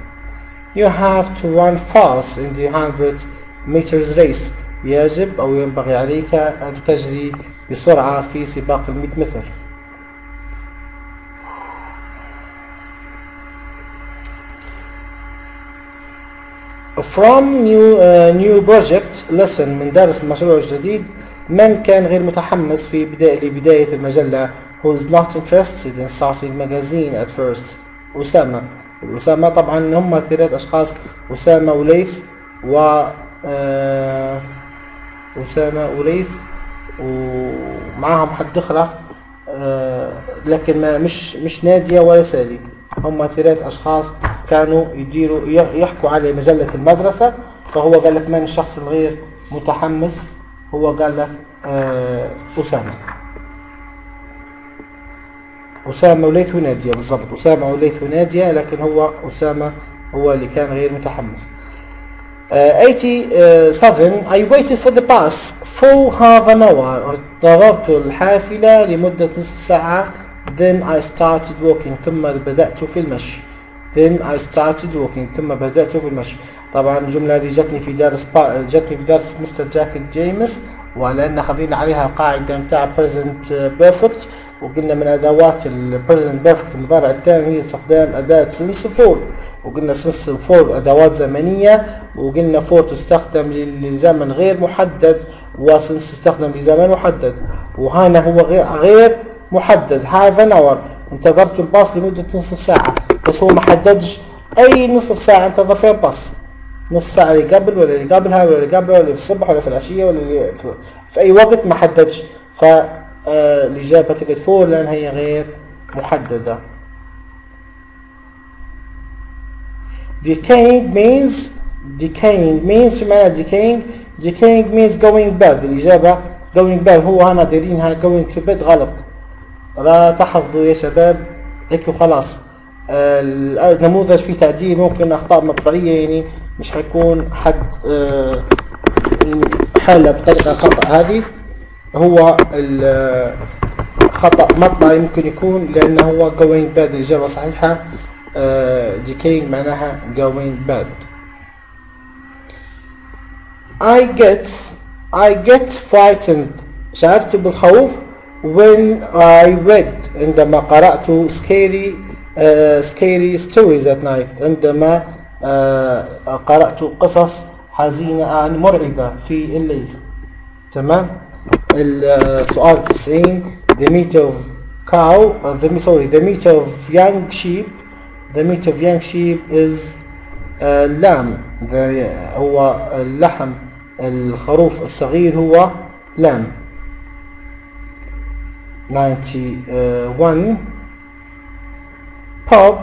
You have to run fast in the 100 meters race. يجب أو ينبغي عليك أن تجري بسرعة في سباق المئة متر. From new uh, new project lesson من درس المشروع الجديد من كان غير متحمس في بداية لبداية المجلة who is not interested in starting magazine at first. أسامة. أسامة طبعا هم ثلاث أشخاص أسامة وليث و آه، أسامة وليث ومعاهم حد أخرى آه، لكن ما مش مش نادية ولا سالي. هم ثلاث أشخاص كانوا يديروا يح- يحكوا على مجلة المدرسة فهو قال لك من الشخص الغير متحمس؟ هو قال لك آه، أسامة. أسامة وليث ونادية بالضبط. أسامة وليث ونادية لكن هو أسامة هو اللي كان غير متحمس. Uh, 87 I waited for the bus for half an hour. انتظرت الحافلة لمدة نصف ساعة. Then I started walking ثم بدأت في المشي. Then I started walking ثم بدأت في المشي. طبعا الجملة هذه جتني في درس با... جتني في درس مستر جاك جيمس ولأن خذينا عليها قاعدة متاع present perfect وقلنا من أدوات ال present perfect المضارع التام هي استخدام أداة since for وقلنا since for أدوات زمنية وقلنا for تستخدم لزمن غير محدد وsince تستخدم لزمن محدد. وهنا هو غير, محدد half an hour. انتظرت الباص لمدة نصف ساعة بس هو ما حددش أي نصف ساعة انتظر فيها الباص نص ساعة اللي قبل ولا اللي قبلها ولا اللي قبلها ولا في الصبح ولا في العشية ولا اللي في, في أي وقت ما حددش. فالإجابة تقعد فور لأن هي غير محددة. Decaying means decaying means شو معنى decaying decaying means going bad. الإجابة going bad هو هنا دايرينها going to bed غلط. لا تحفظوا يا شباب. هيك وخلاص. آه، النموذج فيه تعديل ممكن أخطاء مطبعية يعني. مش حيكون حد آه، حالة بطريقة خطأ. هذه هو ال- خطأ مطبعي ممكن يكون لأنه هو going bad. الإجابة صحيحة آه، decaying معناها going bad. I get I get frightened. شعرت بالخوف when I read. عندما قرأت scary uh, scary stories at night. عندما قرأت قصص حزينة يعني مرعبة في الليل تمام السؤال 90 the meat of cow uh, the meat sorry the meat of young sheep the meat of young sheep is uh, lamb the, هو اللحم الخروف الصغير هو lamb 91 Bob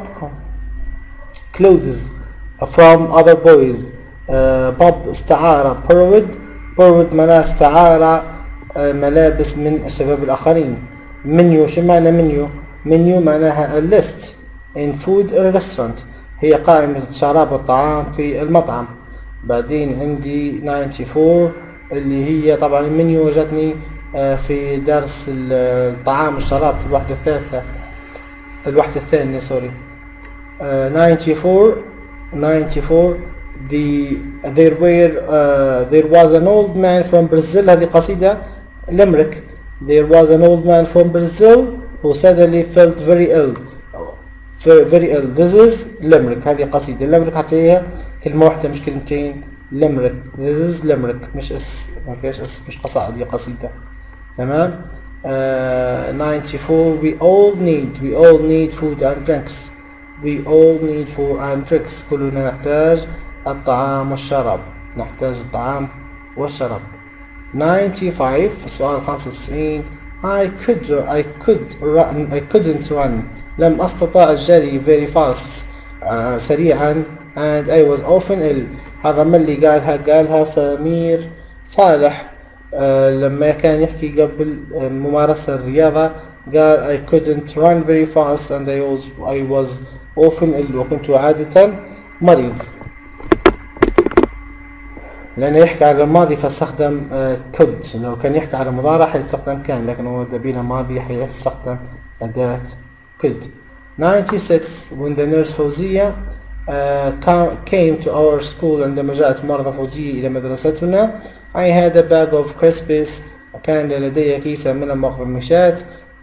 clothes from other boys. Uh, Bob استعار borrowed borrowed معناه استعار uh, ملابس من الشباب الآخرين. منيو شو معنى منيو منيو معناها list in food or restaurant. هي قائمة شراب الطعام في المطعم. بعدين عندي 94 اللي هي طبعا المنيو وجدني آه، في درس الطعام والشراب في الوحدة الثالثة. الوحدة الثانية سوري آه، 94 94 the there were uh, there was an old man from Brazil هذه قصيدة لمرك there was an old man from Brazil who suddenly felt very ill very ill this is لمرك هذه قصيدة لمرك حتى كلمة واحدة مش كلمتين لمرك this is لمرك مش اس ما فيهاش اس مش قصائد هي قصيدة تمام uh, 94 we all need we all need food and drinks We all need food and drinks كلنا نحتاج الطعام والشراب. نحتاج الطعام والشراب. 95 السؤال 95 I could I could run I couldn't run. لم أستطع الجري very fast uh, سريعا. And I was often ill. هذا من اللي قالها قالها سمير صالح. آه لما كان يحكي قبل آه ممارسة الرياضة قال I couldn't run very fast and I was I was often ill وكنت عادة مريض. لأنه يحكي على الماضي فاستخدم آه could لو كان يحكي على المضارع حيستخدم كان لكن هو دبينا ماضي حيستخدم أداة could 96 when the nurse فوزية uh, came to our school عندما جاءت مرضى فوزية إلى مدرستنا. I had a bag of Crispies كان لدي كيسا من المقرمشات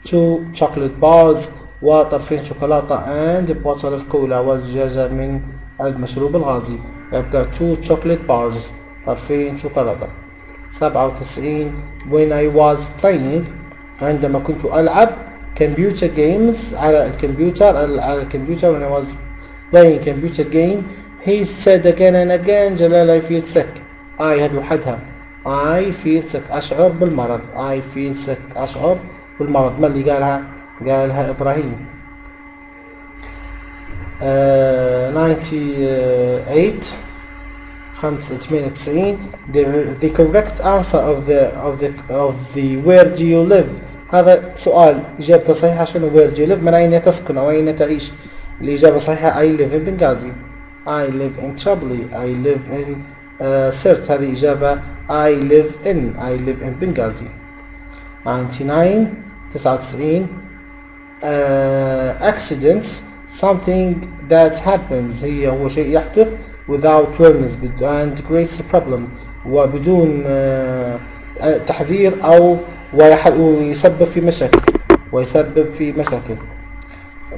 two chocolate bars. وطرفين شوكولاتة and a bottle of cola وزجاجة من المشروب الغازي. يبقى two chocolate bars طرفين شوكولاتة. سبعة وتسعين. When I was playing عندما كنت ألعب computer games على الكمبيوتر على الكمبيوتر when I was playing computer game he said again and again جلال I feel sick. I هذه وحدها. I feel sick. أشعر بالمرض. I feel sick. أشعر بالمرض. ما اللي قالها؟ قالها إبراهيم uh, 98 خمسة ثمانية وتسعين the, the correct answer of the of the of the where do you live هذا سؤال إجابته صحيحة شنو where do you live من أين تسكن أو أين تعيش الإجابة صحيحة I live in Benghazi I live in Tripoli I live in uh, Sirte هذه إجابة I live in I live in Benghazi 99 99 uh, accidents something that happens. هي هو شيء يحدث without awareness and creates a problem. وبدون uh, تحذير أو ويسبب في مشاكل. ويسبب في مشاكل.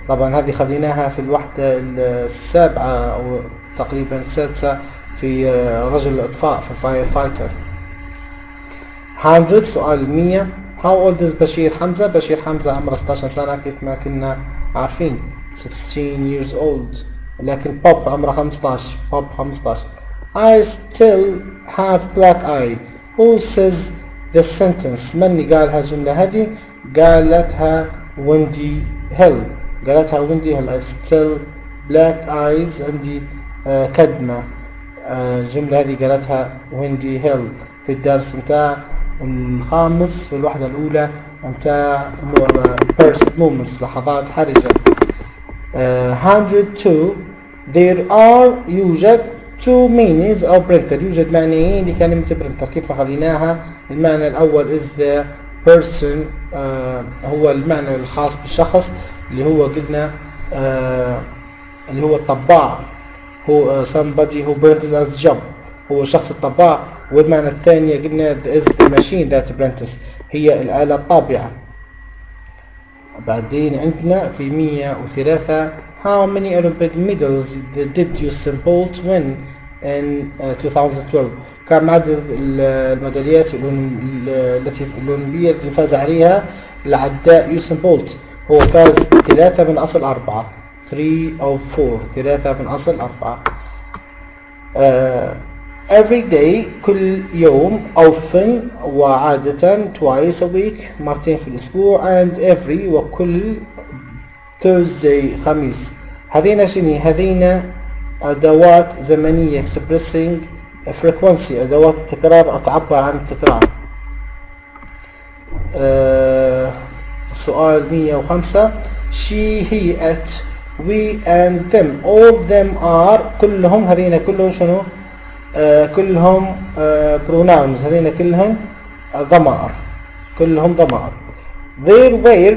طبعا هذه خذيناها في الوحدة السابعة أو تقريبا السادسة في رجل الإطفاء في ال fire fighter. 100 سؤال 100 How old is بشير حمزة؟ بشير حمزة عمره 16 سنة كيف ما كنا عارفين. 16 years old لكن بوب عمره 15 بوب 15 I still have black eye. Who says the sentence من قال هالجملة هذه؟ قالتها ويندي هيل قالتها ويندي هيل I still black eyes عندي آه كدمة. آه الجملة هذه قالتها ويندي هيل في الدرس متاع الخامس في الوحدة الأولى متاع first moments لحظات حرجة. uh, 102 there are يوجد two meanings of printer. يوجد معنيين لكلمة printer. كيف ما خذيناها؟ المعنى الأول is the person uh, هو المعنى الخاص بالشخص اللي هو قلنا uh, اللي هو الطباع. هو uh, somebody who prints as job هو شخص الطباع. والمعنى الثاني قلنا is the machine that apprentice هي الآلة الطابعة. بعدين عندنا في 103 how many Olympic medals did Usain Bolt win in uh, 2012 كم عدد ال- الميداليات التي الأولمبية التي فاز عليها العداء يوسن بولت هو فاز ثلاثة من أصل أربعة 3 of 4 ثلاثة من أصل أربعة. uh, every day كل يوم often وعادة twice a week مرتين في الأسبوع and every وكل Thursday خميس. هذين شنو؟ هذين أدوات زمنية expressing frequency أدوات التكرار تعبر عن التكرار. آه سؤال 105 she he it we and them. All them are كلهم هذين كلهم شنو؟ كلهم آه pronouns. هذين كلهم آه ضمائر. كلهم ضمائر. There were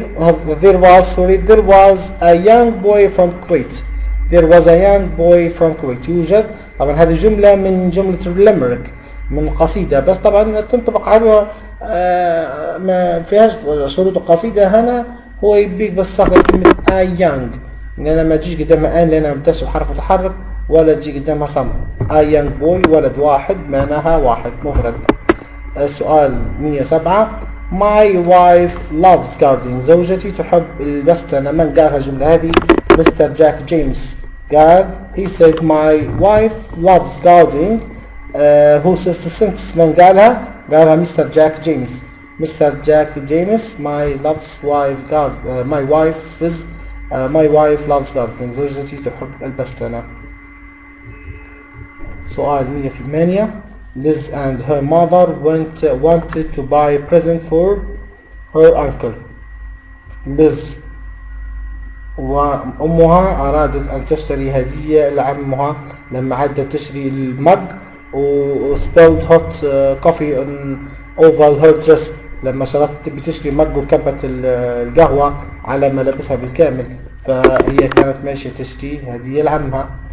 there was sorry there was a young boy from Kuwait. There was a young boy from Kuwait. يوجد طبعا هذه جملة من جملة الليمريك من قصيدة. بس طبعا تنطبق على آه ما فيهاش شروط القصيدة هنا. هو يبيك بس تستخدم كلمة a young. لأن ما تجيش قدامها أن لأنها بتشرب حرف متحرك. ولا تجي قدامها صم a young boy ولد واحد معناها واحد مفرد السؤال 107 My wife loves gardening. زوجتي تحب البستنة. من قالها الجملة هذه؟ مستر جاك جيمس قال he said my wife loves gardening. uh, who says من قالها؟ قالها مستر جاك جيمس. مستر جاك جيمس my loves wife guard wife is uh, my wife loves gardening. زوجتي تحب البستنة. سؤال 108 Liz and her mother went wanted to buy a present for her uncle. Liz وأمها أرادت أن تشتري هدية لعمها لما عدت تشتري ال mug و spilled hot coffee over her dress لما شرت تشتري mug وكبت القهوة على ملابسها بالكامل. فهي كانت ماشية تشتري هدية لعمها. Uh,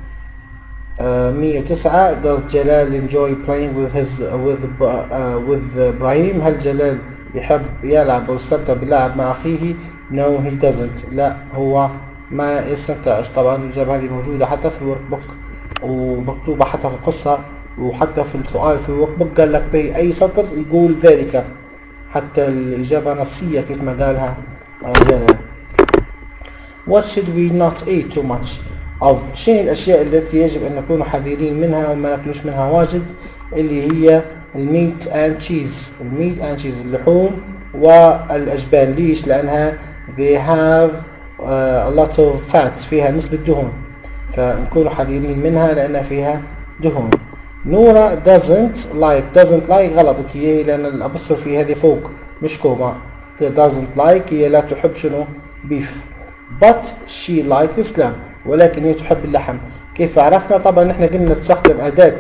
109 does Jalal enjoy playing with his with uh, with إبراهيم هل جلال يحب يلعب أو يستمتع باللعب مع أخيه؟ No he doesn't. لا هو ما يستمتعش. طبعا الإجابة هذه موجودة حتى في ال workbook ومكتوبة حتى في القصة وحتى في السؤال في ال workbook قال لك بأي أي سطر؟ يقول ذلك. حتى الإجابة نصية كيف ما قالها جلال. What should we not eat too much? Of شنو الأشياء التي يجب أن نكون حذرين منها وما ناكلوش منها واجد اللي هي ال meat and cheese ال meat and cheese اللحوم والأجبان. ليش؟ لأنها they have uh, a lot of fat فيها نسبة دهون. فنكون حذرين منها لأنها فيها دهون. نورا doesn't like doesn't like غلط هي لأن ال apostrophe هذه فوق مش كوما doesn't like هي لا تحب شنو؟ بيف but she likes lamb. ولكن هي تحب اللحم. كيف عرفنا؟ طبعا إحنا قلنا نستخدم أداة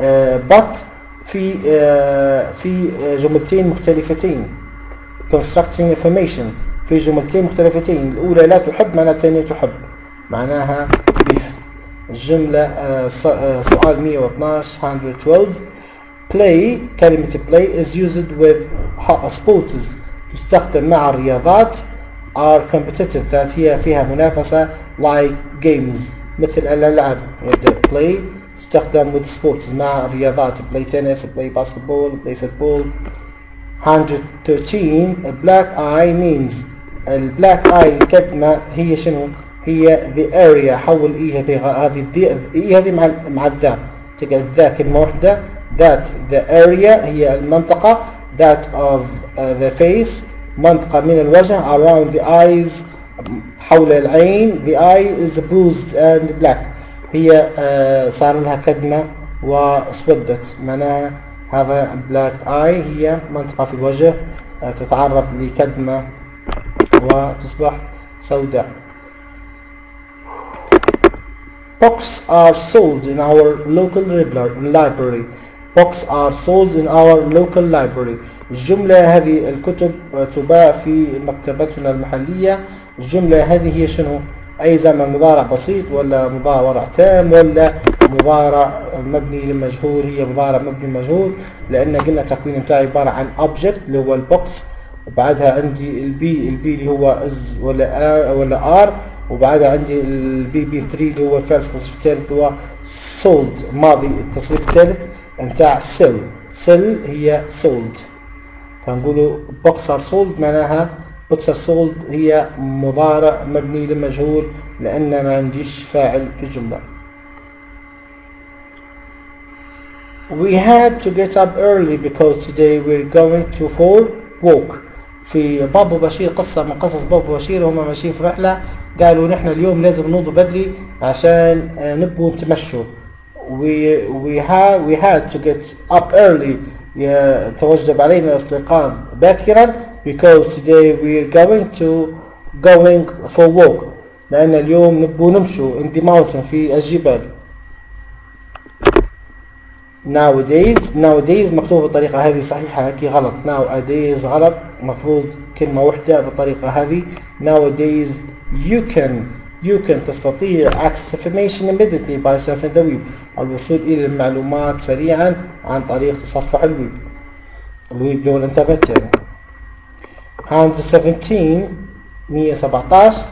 آه but في آه في آه جملتين مختلفتين. Constructing information في جملتين مختلفتين. الأولى لا تحب معناها الثانية تحب. معناها بيف الجملة سؤال 112 112 play كلمة play is used with sports تستخدم مع الرياضات. Are competitive ذات هي فيها منافسة. like games مثل الألعاب play تستخدم with sports مع الرياضات play tennis play basketball play football 113 black eye means البلاك اي الكلمة هي شنو؟ هي the area حول اي هذه هذه اي هذه مع مع الذا تقعد ذا كلمة واحدة that the area هي المنطقة that of uh, the face منطقة من الوجه around the eyes حول العين. The eye is bruised and black. هي uh, صار لها كدمة واسودت. معناها هذا black eye هي منطقة في الوجه uh, تتعرض لكدمة وتصبح سوداء. Books are sold in our local library. Books are sold in our local library. الجملة هذه الكتب تباع في مكتبتنا المحلية. الجملة هذه هي شنو؟ أي زمن مضارع بسيط ولا مضارع تام ولا مضارع مبني للمجهول هي مضارع مبني للمجهول لأن قلنا التكوين بتاعي عبارة عن object اللي هو البوكس وبعدها عندي ال be ال be اللي هو is ولا are ولا are وبعدها عندي ال PP 3 اللي هو فعل التصريف الثالث هو sold ماضي التصريف الثالث بتاع sell sell هي sold فنقولوا books are sold معناها books are sold هي مضارع مبني للمجهول لأن ما عنديش فاعل في الجملة We had to get up early because today we're going to for walk. في بابو بشير قصة من قصص بابو بشير هم ماشيين في رحلة قالوا نحن اليوم لازم نوضوا بدري عشان نبوا نتمشوا. We we had we had to get up early يتوجب علينا الاستيقاظ باكرا because today we're going to going for walk. لأن اليوم نبوا نمشوا in the mountain في الجبال. nowadays nowadays مكتوب بالطريقة هذه صحيحة هيك غلط. Nowadays غلط. مفروض كلمة واحدة بالطريقة هذه. Nowadays you can you can تستطيع access information immediately by surfing the web. الوصول إلى المعلومات سريعا عن طريق تصفح الويب. الويب هو الانترنت يعني 117 117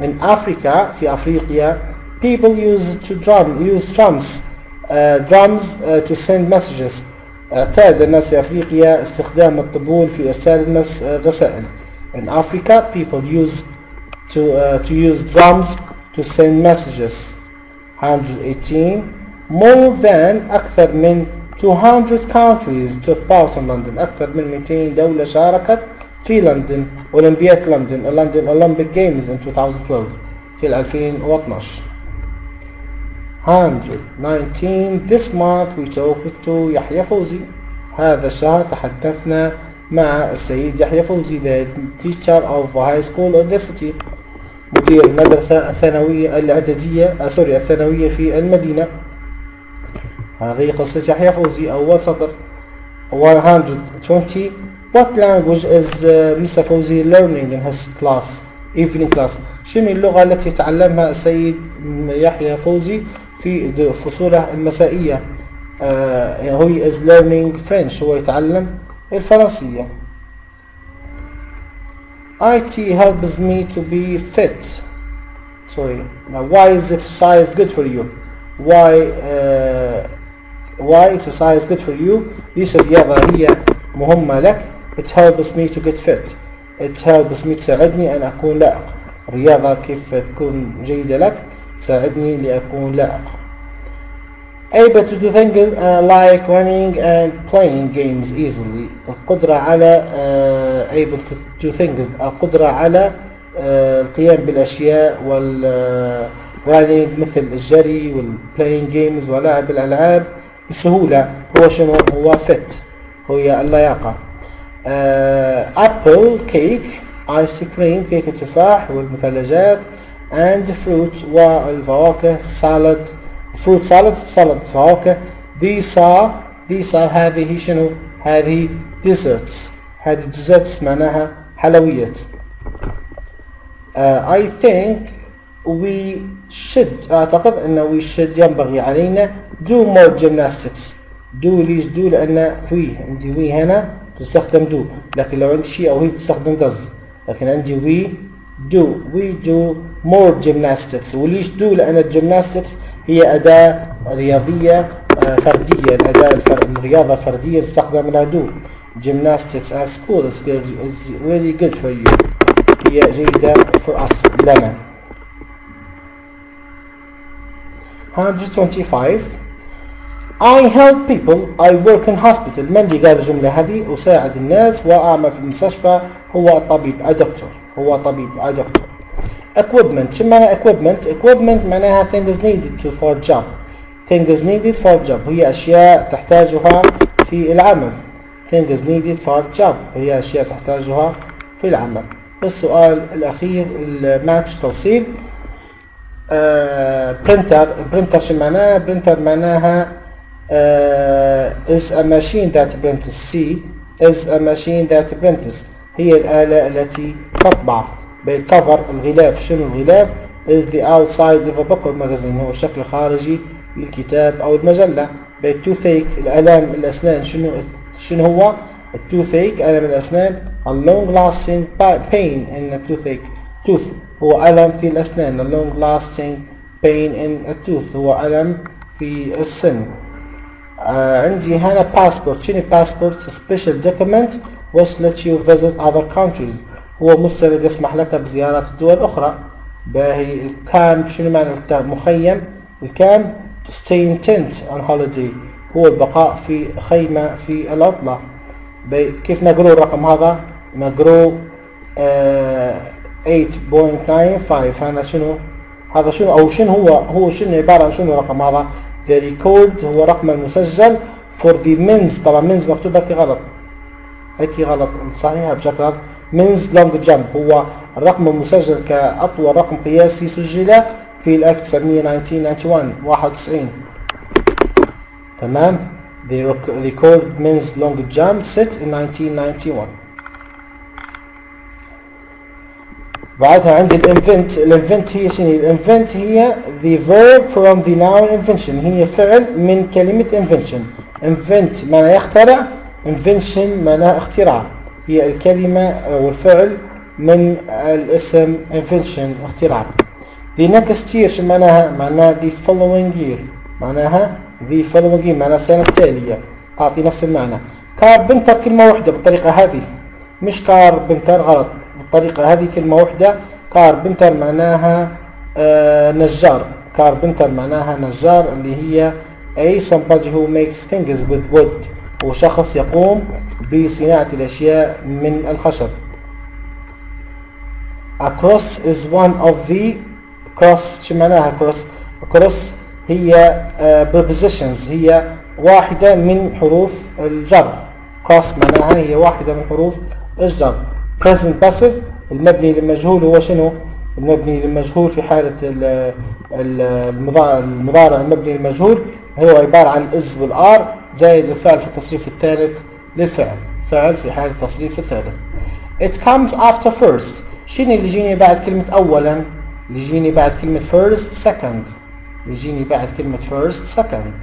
in Africa في أفريقيا people use to drum use drums uh, drums uh, to send messages اعتاد الناس في أفريقيا استخدام الطبول في إرسال الناس الرسائل in Africa people use to uh, to use drums to send messages 118 more than أكثر من 200 countries took part in London أكثر من 200 دولة شاركت في لندن أولمبياد لندن لندن Olympic Games in 2012 في 2012 119 this month we talked to يحيى فوزي هذا الشهر تحدثنا مع السيد يحيى فوزي the teacher of high school of the city مدير المدرسة الثانوية الإعدادية آه سوري الثانوية في المدينة. هذه قصة يحيى فوزي أول سطر. 120 What language is uh, Mr. Fawzi learning in his class evening class شنو اللغة التي تعلمها السيد يحيى فوزي في فصوله المسائية uh, هو is learning French هو يتعلم الفرنسية IT helps me to be fit sorry now why is exercise good for you why uh, why exercise good for you ليش الرياضة هي مهمة لك it helps me to get fit. It helps me تساعدني أن أكون لائق الرياضة كيف تكون جيدة لك تساعدني لأكون لائق able to do things uh, like running and playing games easily. القدرة على uh, able to do things. القدرة على uh, القيام بالأشياء وال uh, running مثل الجري وال playing games ولعب الألعاب بسهولة. هو شنو؟ هو fit. هي اللياقة أبل كيك آيس كريم كيك التفاح والمثلجات and fruit والفواكه salad fruit salad salad فواكه these are these are هذه شنو هذه desserts هذه desserts معناها حلويات uh, I think we should أعتقد أن we should ينبغي علينا do more gymnastics do ليش do لأن we عندي we هنا تستخدم do لكن لو عندي شيء أو هي تستخدم does لكن عندي we do. we do more gymnastics. وليش do لأن الجيمناستكس هي أداة رياضية فردية. الأداة الفر... الرياضة الفردية تستخدم لها do. gymnastics at school is, good, is really good for you. هي جيدة for us لنا. 125 I help people. I work in hospital. من اللي قال الجملة هذه؟ أساعد الناس وأعمل في المستشفى. هو الطبيب a doctor هو طبيب a doctor equipment. شو معنى equipment equipment معناها things needed to for job. Things needed for job. هي أشياء تحتاجها في العمل. Things needed for job. هي أشياء تحتاجها في العمل. السؤال الأخير الماتش توصيل. printer printer شو معناها؟ printer معناها is a machine that prints C. Is a machine that prints هي الآلة التي تطبع بال cover الغلاف. شنو الغلاف؟ Is the outside of a book or magazine. هو الشكل الخارجي للكتاب أو المجلة. بالتوثيك الألم الأسنان. شنو شنو هو؟ التوثيك ألم الأسنان. A long lasting pain in the toothache. Tooth. هو ألم في الأسنان. A long lasting pain in a tooth. هو ألم في السن. آه عندي هنا passport. شنو a special document which lets you visit other countries. هو مستند يسمح لك بزيارة الدول الأخرى باهي الكامب شنو معنى مخيم. الكامب to stay in tent on holiday. هو البقاء في خيمة في العطلة. كيف نقرأ الرقم هذا؟ نقرأ آه 8.95 هذا شنو؟ هذا شنو؟ أو شنو هو؟ هو شنو؟ عبارة عن شنو الرقم هذا؟ The record هو رقم المسجل for the men's. طبعا men's مكتوب هيك غلط. هيك غلط. صحيحة بشكل هذا men's long jump هو الرقم المسجل كأطول رقم قياسي سجل في 1991 91 تمام؟ The record men's long jump set in 1991 بعدها عندي الإنفنت. الإنفنت هي شنو؟ الإنفنت هي the verb from the noun invention. هي فعل من كلمة invention. Invent معناها يخترع invention معناها اختراع. هي الكلمة أو الفعل من الاسم invention اختراع. The next year شو معناها؟ معناها the following year. معناها the following year معناها السنة التالية. تعطي نفس المعنى. carpenter كلمة واحدة بالطريقة هذه. مش carpenter غلط. بالطريقة هذه كلمة واحدة carpenter معناها آه نجار. كاربنتر معناها نجار اللي هي a somebody who makes things with wood. هو شخص يقوم بصناعة الأشياء من الخشب. A cross is one of the cross شو معناها cross cross هي uh, prepositions هي واحدة من حروف الجر. Cross معناها هي واحدة من حروف الجر. Present passive. المبني للمجهول هو شنو؟ المبني للمجهول في حالة المضارع المبني للمجهول هو عبارة عن is والار زائد الفعل في التصريف الثالث للفعل. فعل في حالة التصريف الثالث. It comes after first. شنو اللي يجيني بعد كلمة أولا؟ اللي يجيني بعد كلمة first second. اللي يجيني بعد كلمة first second.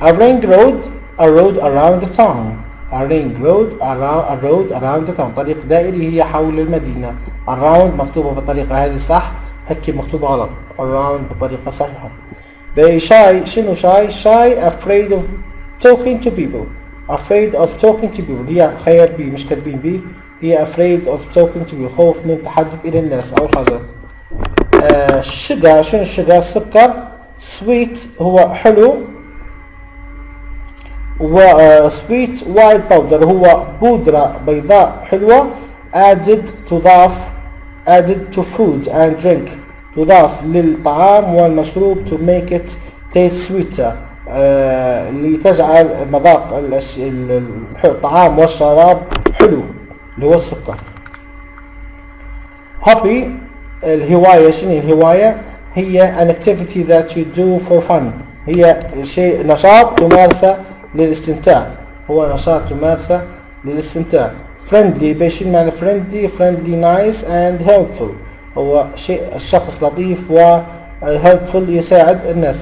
A ring road a road around the town. A ring road around a road around town طريق دائري هي حول المدينة. Around مكتوبة بالطريقة هذه صح هكي مكتوبة غلط. Around بالطريقة صحيحة. شاي شنو شاي شاي afraid of talking to people. Afraid of talking to people. هي خير بي مش كاتبين بي. هي afraid of talking to people. خوف من التحدث إلى الناس أول حاجة. آه الشجر شنو الشجر السكر sweet هو حلو. و sweet white powder هو بودرة بيضاء حلوة added تضاف added to food and drink تضاف للطعام والمشروب to make it taste sweeter آه لتجعل مذاق الطعام والشراب حلو اللي هو السكر. hobby الهواية شنو الهواية؟ هي an activity that you do for fun هي شيء نشاط تمارسه للاستمتاع. هو نشاط تمارسه للاستمتاع. Friendly بيش معنى friendly friendly nice and helpful. هو شيء الشخص لطيف و helpful يساعد الناس.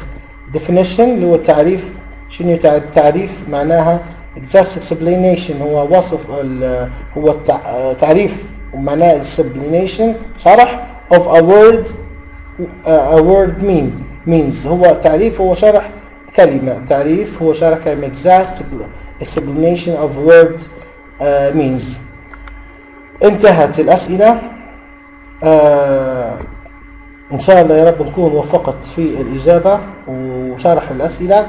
Definition اللي هو التعريف شنو التعريف معناها؟ Exact explanation هو وصف هو تعريف ومعناه explanation شرح of a word a word mean means. هو تعريف هو شرح كلمة. تعريف هو شرح كلمة exact explanation of word uh, means. انتهت الأسئلة. آه إن شاء الله يا رب نكون وفقت في الإجابة وشرح الأسئلة.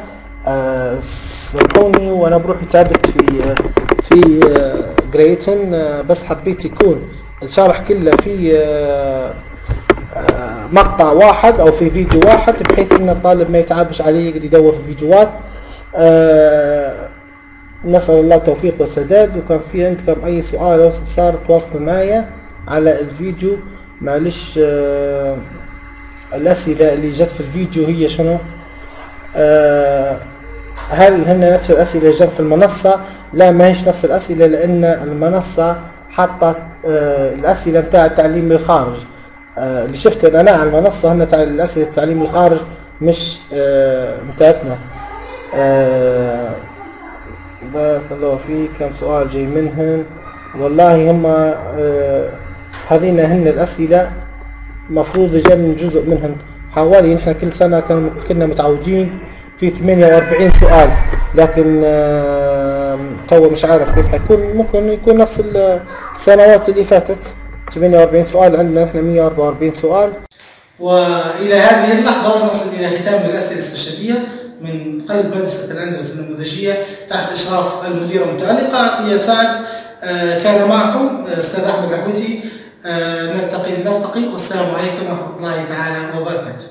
آه سامحوني وأنا بروحي تعبت في في جريتن آه بس حبيت يكون الشرح كله في آه مقطع واحد أو في فيديو واحد بحيث إن الطالب ما يتعبش عليه يقدر يدور في فيديوهات. نسأل الله التوفيق والسداد. وكان في عندكم أي سؤال أو استفسار تواصلوا معي على الفيديو. معلش آه الأسئلة اللي جت في الفيديو هي شنو؟ آه هل هن نفس الأسئلة اللي جت في المنصة؟ لا ما هيش نفس الأسئلة لأن المنصة حاطة آه الأسئلة بتاع التعليم للخارج. آه اللي شفت أنا على المنصة هن الأسئلة التعليم للخارج مش آه بتاعتنا آه بارك الله فيك. كم سؤال جاي منهم. والله هم آه هذين هن الأسئلة مفروض يجن جزء منهم. حوالي نحن كل سنة كان- كنا متعودين في 48 سؤال لكن آه تو مش عارف كيف حيكون. ممكن يكون نفس السنوات اللي فاتت. 48 سؤال عندنا نحن 144 سؤال. وإلى هذه اللحظة نصل إلى ختام الأسئلة الاستشهاديه من قلب مدرسه الاندلس النموذجيه تحت إشراف المديره المتعلقة عطيه سعد. آه، كان معكم آه، أستاذ أحمد الحوتي آه، نلتقي نلتقي. والسلام عليكم ورحمة الله تعالى وبركاته.